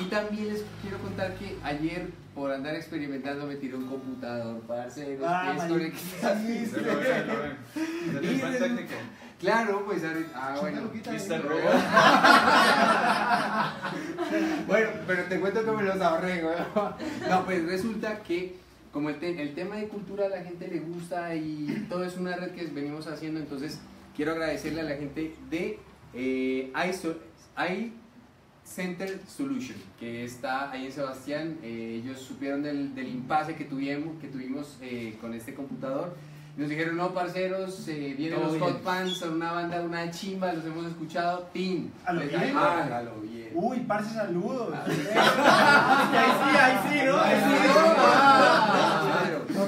Speaker 1: Y también les quiero contar que ayer por andar experimentando me tiré un computador, parce, los
Speaker 7: Ah.
Speaker 1: Claro, pues ahorita- ah, bueno. Bueno, pero te cuento que me los ahorré, güey. No, pues resulta que como el, te- el tema de cultura a la gente le gusta y todo es una red que venimos haciendo, entonces quiero agradecerle a la gente de eh, iSo- Center Solution, que está ahí en Sebastián. Eh, ellos supieron del, del impasse que tuvimos, que tuvimos eh, con este computador. Nos dijeron, no, parceros, eh, vienen
Speaker 5: Todo
Speaker 1: los
Speaker 5: bien.
Speaker 1: Hot Pants, son una banda, una chimba, los hemos escuchado. ¡Tin!
Speaker 4: A lo bien.
Speaker 1: dije, hágalo bien.
Speaker 4: Uy, parce, saludos.
Speaker 1: Ah,
Speaker 6: ahí sí, ahí sí, ¿no? Ahí sí,
Speaker 1: Ah.
Speaker 2: No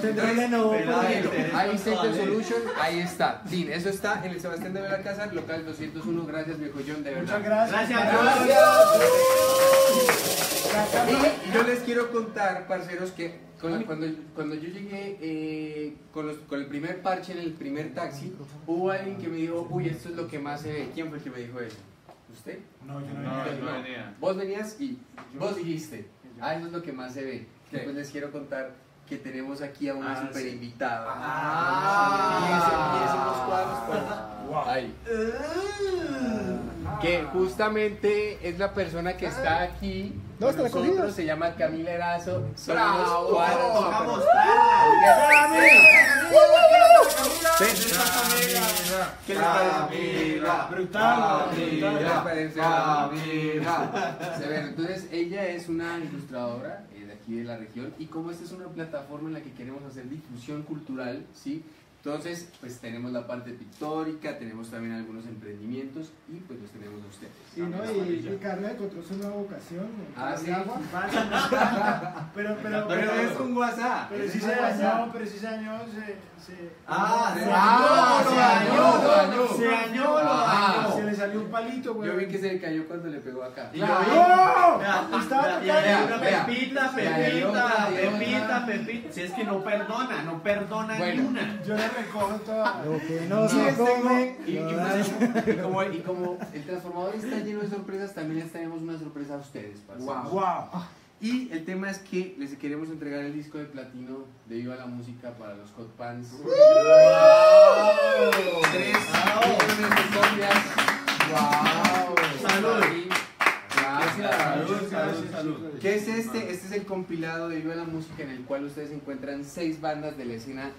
Speaker 2: no,
Speaker 6: pelada,
Speaker 2: porque-
Speaker 6: interés.
Speaker 1: Ahí Center Solution, ahí está. Tin, eso está en el Sebastián de Belalcázar, local 201. Gracias, viejo John, de verdad.
Speaker 4: Muchas gracias.
Speaker 6: Gracias,
Speaker 1: Y, y yo les quiero contar, parceros, que con la- cuando, cuando yo llegué eh, con, los- con el primer parche en el primer taxi, hubo alguien que me dijo, uy, esto es lo que más se ve. ¿Quién fue el que me dijo eso? ¿Usted?
Speaker 4: No, yo no,
Speaker 3: No,
Speaker 4: venía.
Speaker 3: no venía.
Speaker 1: Vos venías y vos dijiste, ah, eso es lo que más se ve. Después les quiero contar que tenemos aquí a una
Speaker 6: Ah,
Speaker 1: super
Speaker 6: sí.
Speaker 1: invitada.
Speaker 5: Ah.
Speaker 1: Y ese- y ese unos cuadros por-
Speaker 4: Wow.
Speaker 1: Ahí. Que justamente es la persona que está aquí.
Speaker 2: No, está
Speaker 1: nosotros,
Speaker 2: recogido.
Speaker 1: se llama Camila Erazo.
Speaker 5: Bravo.
Speaker 6: mostrarla.
Speaker 1: ¿Qué les parece?
Speaker 4: Brutal,
Speaker 1: ¿Qué les
Speaker 4: brutal.
Speaker 1: parece? Severo. Entonces, ella es una ilustradora eh, de aquí de la región y como esta es una plataforma en la que queremos hacer difusión cultural, ¿sí? Entonces, pues tenemos la parte pictórica, tenemos también algunos emprendimientos y pues los tenemos a ustedes.
Speaker 2: Sí, ¿no? Y, y Carla encontró su nueva vocación.
Speaker 1: Ah, sí.
Speaker 2: agua.
Speaker 4: Pero, pero,
Speaker 1: Pero es un WhatsApp.
Speaker 4: Pero sí se dañó, pero sí se dañó, se... se
Speaker 6: Ah,
Speaker 1: se dañó, se dañó, se dañó.
Speaker 4: Se dañó, lo
Speaker 1: Ah.
Speaker 4: dañó. Se le salió un palito, güey.
Speaker 1: Yo vi que se le cayó cuando le pegó acá.
Speaker 6: Y yo vi-
Speaker 4: ¡No! Estaba
Speaker 6: Vea, pepita, pepita, pepita, pepita. Si es que no perdona, no perdona
Speaker 1: Bueno.
Speaker 6: ni una.
Speaker 4: Yo le recojo toda.
Speaker 2: Lo que no se
Speaker 1: tengo-
Speaker 2: come.
Speaker 1: y, y
Speaker 2: lo
Speaker 1: pues, y como, y como el transformador está lleno de sorpresas, también les tenemos una sorpresa a ustedes. parceros.
Speaker 4: Wow.
Speaker 1: Y el tema es que les queremos entregar el disco de platino de Viva la Música para los Hot Pants. Tres millones de copias. ¡Wow!
Speaker 6: Salud.
Speaker 1: Gracias.
Speaker 6: Salud, salud, salud.
Speaker 1: ¿Qué es este? Este es el compilado de Viva la Música en el cual ustedes encuentran seis bandas de la escena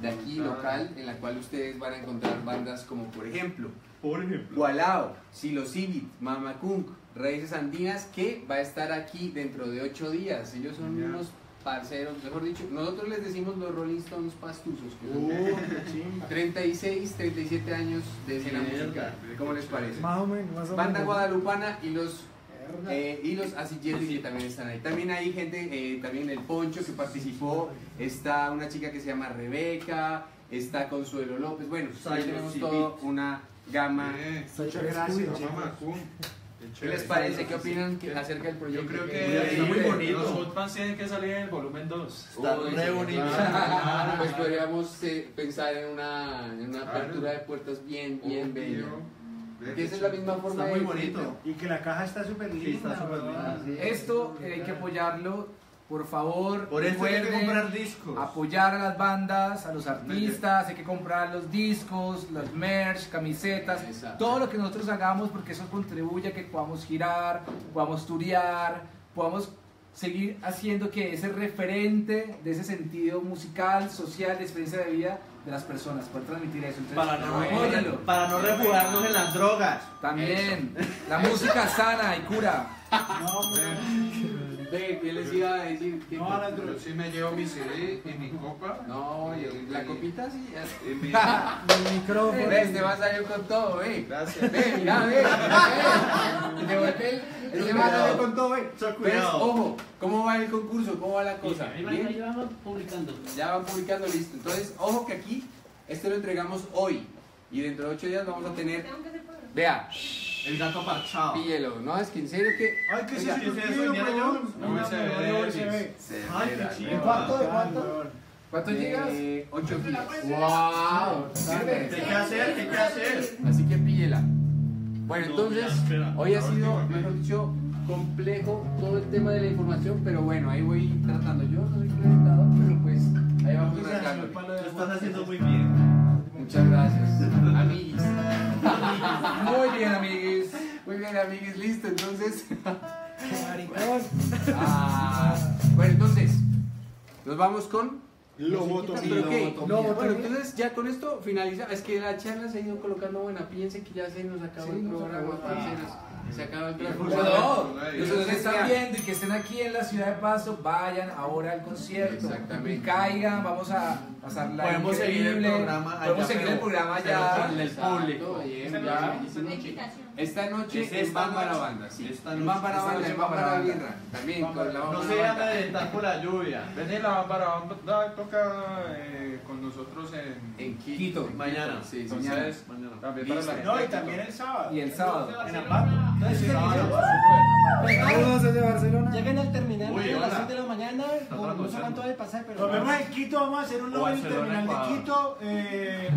Speaker 1: de aquí local, en la cual ustedes van a encontrar bandas como por ejemplo
Speaker 6: Por ejemplo.
Speaker 1: Gualao, Silocibit, Mamacunk, Raíces Andinas, que va a estar aquí dentro de ocho días. Ellos son unos parceros, mejor dicho, nosotros les decimos los Rolling Stones pastuzos, que son
Speaker 4: chimba.
Speaker 1: 36, 37 años de escena
Speaker 6: Mierda.
Speaker 1: musical. ¿Cómo les parece?
Speaker 2: Más o menos, más o
Speaker 1: Banda
Speaker 2: menos.
Speaker 1: Guadalupana y los eh, y los asilletes que también están ahí. También hay gente, eh, también el Poncho que participó, está una chica que se llama Rebeca, está Consuelo López, bueno, ahí tenemos toda una gama.
Speaker 3: Eh,
Speaker 4: Muchas gracias,
Speaker 3: mamá. Qué
Speaker 1: ¿Qué
Speaker 3: chévere.
Speaker 1: les parece? ¿Qué opinan acerca del proyecto?
Speaker 3: Yo creo
Speaker 1: ¿Qué-
Speaker 3: que
Speaker 6: Está muy bonito.
Speaker 3: los Hot Fans tienen que salir en el volumen 2.
Speaker 6: Está
Speaker 1: Uy,
Speaker 6: re bonito.
Speaker 1: claro. Pues podríamos eh, pensar en una, en una
Speaker 3: Claro.
Speaker 1: apertura de puertas bien, bien bella.
Speaker 3: Ve
Speaker 1: Que esa es la misma forma
Speaker 6: Está muy
Speaker 1: de-
Speaker 6: bonito.
Speaker 4: Y que la caja está súper linda.
Speaker 6: Sí, está
Speaker 4: weón.
Speaker 6: linda.
Speaker 5: Esto hay que apoyarlo. Por favor,
Speaker 6: Por eso hay que
Speaker 5: recuerden
Speaker 6: comprar discos.
Speaker 5: apoyar a las bandas, a los artistas, hay que comprar los discos, los merch, camisetas,
Speaker 1: Exacto.
Speaker 5: todo lo que nosotros hagamos porque eso contribuye a que podamos girar, podamos turear, podamos seguir haciendo que ese referente de ese sentido musical, social, de experiencia de vida de las personas, poder transmitir eso. Entonces,
Speaker 6: Para no,
Speaker 5: apóyenlo.
Speaker 6: para no refugiarnos en las drogas.
Speaker 5: También, la música sana y cura.
Speaker 4: No, pero-
Speaker 1: Ve, ¿qué les iba a decir? ¿Qué-
Speaker 4: No, la
Speaker 3: Yo sí me llevo mi CD y mi copa.
Speaker 1: No, y la copita sí. ya.
Speaker 3: Y mi-
Speaker 2: El micrófono.
Speaker 1: Ve, este va a salir con todo, ve.
Speaker 6: Gracias.
Speaker 1: Ve, mira, ve. el. Este va a salir con todo, ve. Pero,
Speaker 6: cuidado.
Speaker 1: ojo, ¿cómo va el concurso? ¿Cómo va la cosa?
Speaker 7: Ahí
Speaker 1: ¿Bien?
Speaker 7: van, ahí van publicando.
Speaker 1: Ya van publicando listo. Entonces, ojo que aquí, este lo entregamos hoy. Y dentro de ocho días vamos a tener. Vea,
Speaker 6: El gato parchado.
Speaker 1: píllelo. No, es que en serio que.
Speaker 4: Ay, ¿qué es
Speaker 6: Oiga,
Speaker 4: eso?
Speaker 6: ¿qué es eso,
Speaker 4: Tío,
Speaker 6: Indiana
Speaker 4: weón.
Speaker 6: Jones?
Speaker 4: No,
Speaker 3: No,
Speaker 4: no,
Speaker 3: USB
Speaker 4: no,
Speaker 3: de
Speaker 4: no,
Speaker 3: Elvis.
Speaker 4: USB.
Speaker 6: Ay, qué
Speaker 2: ¿De
Speaker 6: chido.
Speaker 2: cuánto? ¿De cuánto?
Speaker 4: weón.
Speaker 5: ¿Cuántos gigas?
Speaker 1: Eh, 8 gigas. ¡Wow!
Speaker 6: ¿Qué hay que hacer? ¿Qué hay que hacer?
Speaker 1: Así que píllela. Bueno,
Speaker 6: No,
Speaker 1: entonces, hoy ha sido, mejor dicho, complejo todo el tema de la información, pero bueno, ahí voy tratando. Yo no soy presentador, pero pues ahí vamos
Speaker 4: O sea,
Speaker 1: rascando.
Speaker 4: el palo de
Speaker 6: Lo estás haciendo muy bien.
Speaker 1: Muchas gracias, amiguis.
Speaker 5: Muy bien, amiguis.
Speaker 1: Muy bien, amiguis, listo, entonces.
Speaker 2: Maricón.
Speaker 1: Ah, bueno, entonces, nos vamos con.
Speaker 4: Lobotomía.
Speaker 1: ¿Pero qué?
Speaker 2: Lobotomía.
Speaker 1: Bueno, entonces ya con esto finaliza. Es que la charla se ha ido colocando buena. Piensen que ya se nos acabó
Speaker 2: Sí,
Speaker 1: el
Speaker 2: nos
Speaker 1: programa,
Speaker 2: acabó.
Speaker 1: parceros. Se acabó el
Speaker 3: de
Speaker 5: Los que están viendo y que estén aquí en la ciudad de Pasto, vayan ahora al concierto.
Speaker 1: Exactamente.
Speaker 5: Caigan, vamos a pasarla
Speaker 6: Podemos seguir el programa allá,
Speaker 5: Podemos seguir el programa allá.
Speaker 6: el público.
Speaker 1: Bien, ya.
Speaker 3: Esta noche.
Speaker 6: Es
Speaker 1: en
Speaker 6: esta
Speaker 1: Bámbara
Speaker 6: noche.
Speaker 1: Banda, sí.
Speaker 6: Esta noche.
Speaker 1: Bámbara
Speaker 5: Esta
Speaker 1: Banda, Bámbara
Speaker 5: Bámbara
Speaker 1: Birra. También con la
Speaker 6: No se
Speaker 1: Banda.
Speaker 6: de alentar por la lluvia.
Speaker 3: Vení la para toca eh, con nosotros en,
Speaker 1: En Quito.
Speaker 5: Quito.
Speaker 6: Mañana.
Speaker 1: Sí, sí.
Speaker 3: entonces
Speaker 6: Mañana.
Speaker 3: también para la gente
Speaker 4: No, y también el sábado.
Speaker 5: Y el sábado.
Speaker 4: En Ambato.
Speaker 2: Entonces,
Speaker 4: Sí,
Speaker 2: ¿qué
Speaker 4: sábado,
Speaker 2: desde Barcelona. Lleguen al terminal
Speaker 6: Uy,
Speaker 2: a las
Speaker 6: hola.
Speaker 2: 7 de la mañana. No sé cuánto va a pasar, pero.
Speaker 4: Nos vemos en Quito, vamos a hacer un
Speaker 6: O
Speaker 4: lobby en el
Speaker 6: Barcelona,
Speaker 4: terminal de. Quito. Eh,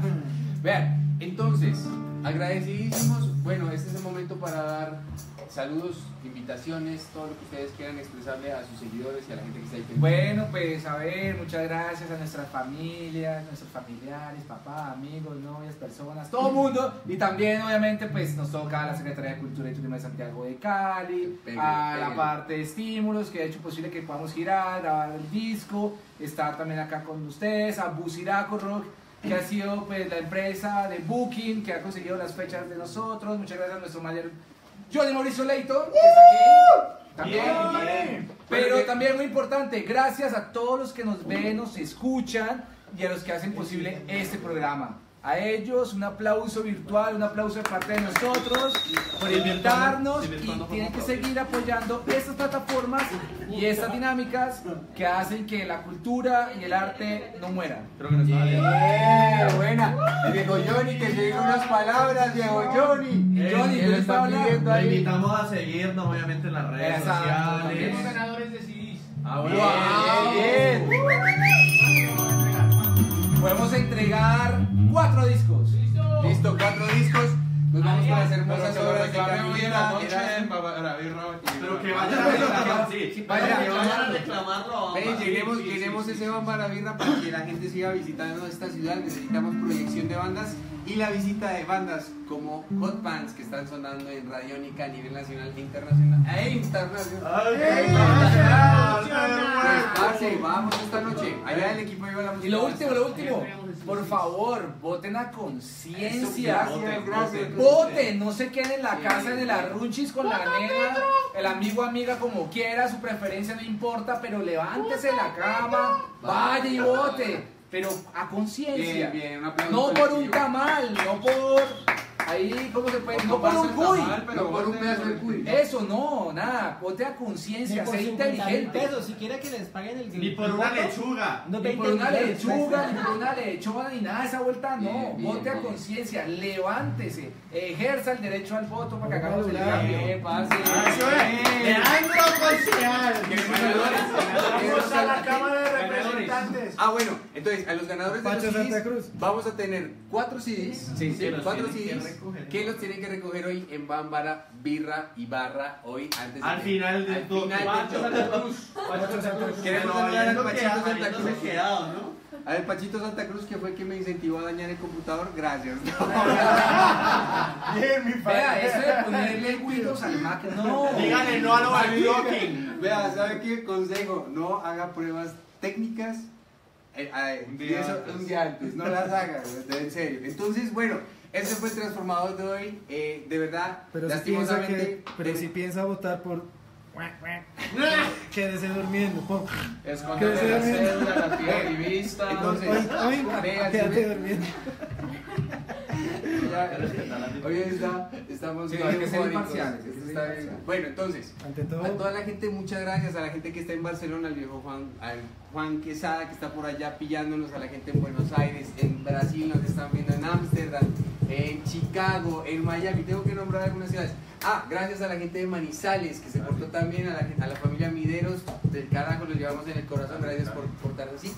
Speaker 1: Vean, entonces, agradecidísimos. Bueno, este es el momento para dar saludos, invitaciones, todo lo que ustedes quieran expresarle a sus seguidores y a la gente que está ahí pendiente.
Speaker 5: Bueno, pues a ver, muchas gracias a nuestras familias, nuestros familiares, papá, amigos, novias, personas, todo el mundo. Y también, obviamente, pues nos toca a la Secretaría de Cultura y Turismo de Santiago de Cali,
Speaker 1: Pégale,
Speaker 5: a la parte de estímulos que ha hecho posible que podamos girar, grabar el disco, estar también acá con ustedes, a Busiraco Rock que ha sido pues la empresa de Booking que ha conseguido las fechas de nosotros. Muchas gracias a nuestro manager Johnny Mauricio Leighton, que está aquí. También.
Speaker 6: Bien, bien.
Speaker 5: Pero también muy importante, gracias a todos los que nos ven, nos escuchan y a los que hacen posible este programa. A ellos un aplauso virtual, un aplauso de parte de nosotros por invitarnos y tienen que seguir apoyando estas plataformas y estas dinámicas que hacen que la cultura y el arte no mueran.
Speaker 6: Creo que no estaba bien.
Speaker 1: ¡Eh! Buena. El viejo Johnny que se diga unas palabras, viejo Johnny.
Speaker 5: Eh, Johnny,
Speaker 1: que
Speaker 5: ¿tú
Speaker 1: lo
Speaker 5: estás
Speaker 1: están
Speaker 5: hablando?
Speaker 1: pidiendo
Speaker 6: Lo
Speaker 1: ahí.
Speaker 6: invitamos a seguirnos, obviamente, en las redes
Speaker 5: Exacto,
Speaker 6: sociales.
Speaker 4: ganadores de CDs.
Speaker 6: Ah,
Speaker 5: Bien, bien. Podemos entregar cuatro discos.
Speaker 1: Listo, cuatro discos. Nos vamos con las hermosas obras de
Speaker 3: y-
Speaker 6: Pero que vayan a reclamar, sí, vayan a reclamarlo
Speaker 1: Ven, llenemos, llenemos ese. Bambara Birra para que la gente siga visitando esta ciudad. Necesitamos proyección de bandas y la visita de bandas como Hot Pants que están sonando en Radiónica a nivel nacional e internacional. ¡E internacional!
Speaker 6: Ay,
Speaker 1: ¡Eh,
Speaker 6: qué
Speaker 1: internacional! Pues, vamos esta noche. Allá el equipo lleva la música.
Speaker 5: Y lo último, lo último, por favor, voten a conciencia. Voten, no se queden en la casa de las runchis con la nena, el amigo amiga como quiera, su preferencia no importa, pero levántese de la cama, vaya y vote, pero a conciencia. No por un tamal, no por ahí, ¿cómo se puede? No por un cuy.
Speaker 1: No por un pedazo de cuy.
Speaker 5: Eso no, nada, vote a conciencia, sé
Speaker 2: 50 mil
Speaker 5: inteligente.
Speaker 2: pesos, si quiere que les paguen el
Speaker 6: Ni por una lechuga.
Speaker 2: No,
Speaker 5: Ni
Speaker 2: 20
Speaker 5: por una lechuga, ni por una lechuga, ni nada de esa vuelta, no. Vote a conciencia, levántese, ejerza el derecho al voto para que hagamos el cambio.
Speaker 1: Eh, parce.
Speaker 6: Ah, eso es. Leandro Concejal.
Speaker 4: Vamos a la Cámara de Representantes.
Speaker 1: Ah, bueno, entonces a los ganadores de los CDs vamos a tener cuatro CDs,
Speaker 5: Sí,
Speaker 1: cuatro CDs
Speaker 6: recoger.
Speaker 1: que los tienen que recoger hoy en Bámbara, Birra y Barra hoy antes de
Speaker 6: Al final del
Speaker 1: al
Speaker 6: tour.
Speaker 1: final del
Speaker 6: Pancho
Speaker 1: tour.
Speaker 6: Santa Cruz.
Speaker 1: Queremos saludar al Pachito Santa Cruz.
Speaker 6: quedado, ¿no?
Speaker 1: A ver, Pachito Santa Cruz, que fue el que me incentivó a dañar el computador, gracias.
Speaker 4: Bien, mi
Speaker 5: Vea,
Speaker 4: padre.
Speaker 5: eso de ponerle Windows al Mac, no.
Speaker 6: Dígale no al overclocking.
Speaker 1: Vea, ¿sabe qué? Consejo, no haga pruebas técnicas eh, eh,
Speaker 3: Un día
Speaker 1: eso un día antes, no las haga, en serio. Entonces, bueno, ese fue el transformador de hoy. eh, de verdad,
Speaker 2: Pero si piensa
Speaker 1: lastimosamente.
Speaker 2: que, pero si piensa votar por quédese durmiendo.
Speaker 3: Esconder
Speaker 2: Que
Speaker 3: la cédula, la activista.
Speaker 1: Entonces,
Speaker 2: Hoy, hoy, quédate durmiendo.
Speaker 1: hoy está, estamos
Speaker 5: Sí, hay que ser imparciales,
Speaker 1: esto está bien. Bueno, entonces,
Speaker 2: Ante todo,
Speaker 1: A toda la gente, muchas gracias. A la gente que está en Barcelona, al viejo Juan, al Juan Quesada que está por allá pillándonos, a la gente en Buenos Aires, en Brasil, nos están viendo en Ámsterdam, en Chicago, en Miami. Tengo que nombrar algunas ciudades. Ah, gracias a la gente de Manizales que se portó también, a la, a la familia Mideros, del carajo, los llevamos en el corazón. Gracias por portarnos así.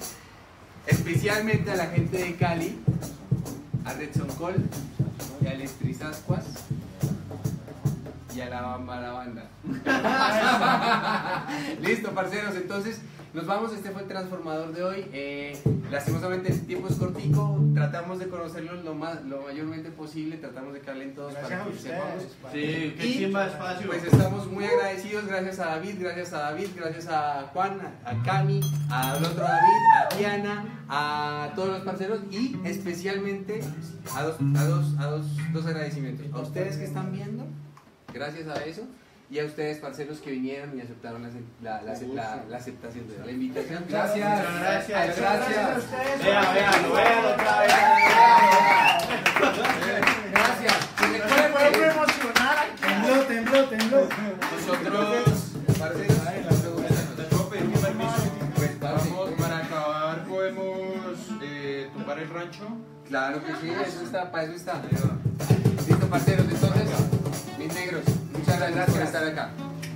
Speaker 1: Especialmente a la gente de Cali, a Redson Cole y a Lestris Ascuas y a la Bamba la banda. Listo, parceros. Entonces, nos vamos. Este fue el transformador de hoy. Eh, lastimosamente, el tiempo es cortico. Tratamos de conocerlos lo, más, lo mayormente posible. Tratamos de caerle en todos
Speaker 4: Gracias
Speaker 1: para que sepamos.
Speaker 6: Sí, qué chimba espacio.
Speaker 1: Pues estamos muy agradecidos, gracias a David, gracias a David, gracias a Juan, a a Cami, al otro David, a Diana, a todos los parceros y especialmente a dos, a dos, a dos, dos agradecimientos. A ustedes que están viendo, gracias a eso. Y a ustedes, parceros, que vinieron y aceptaron la, la, la, la- la aceptación de la invitación.
Speaker 5: Gracias.
Speaker 4: Muchas gracias.
Speaker 1: Muchas
Speaker 4: Gracias a
Speaker 1: gracias.
Speaker 4: ustedes.
Speaker 6: Vea, véalo, véalo otra vez.
Speaker 1: Gracias.
Speaker 4: Se puede
Speaker 1: que
Speaker 4: emocionar aquí. Tembló, tembló, tembló.
Speaker 3: Nosotros,
Speaker 1: parceros,
Speaker 3: ¿te puedo pedir un permiso?
Speaker 1: pues, parce,
Speaker 3: Vamos, para acabar, podemos eh, tumbar el rancho.
Speaker 1: Claro que sí, eso está, para eso está. Listo, parceros, entonces, mis negros, muchas gracias por estar acá.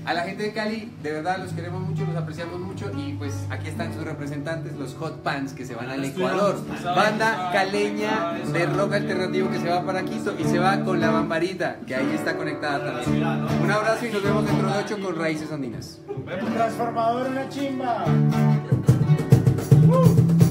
Speaker 1: A la gente de Cali, de verdad los queremos mucho, los apreciamos mucho y pues aquí están sus representantes, los Hot Pants que se van al Ecuador. Banda caleña de rock alternativo que se va para Quito y se va con la bambarita, que ahí está conectada también. Un abrazo y nos vemos dentro de ocho con Raíces Andinas.
Speaker 4: Transformador una chimba.
Speaker 1: Uh.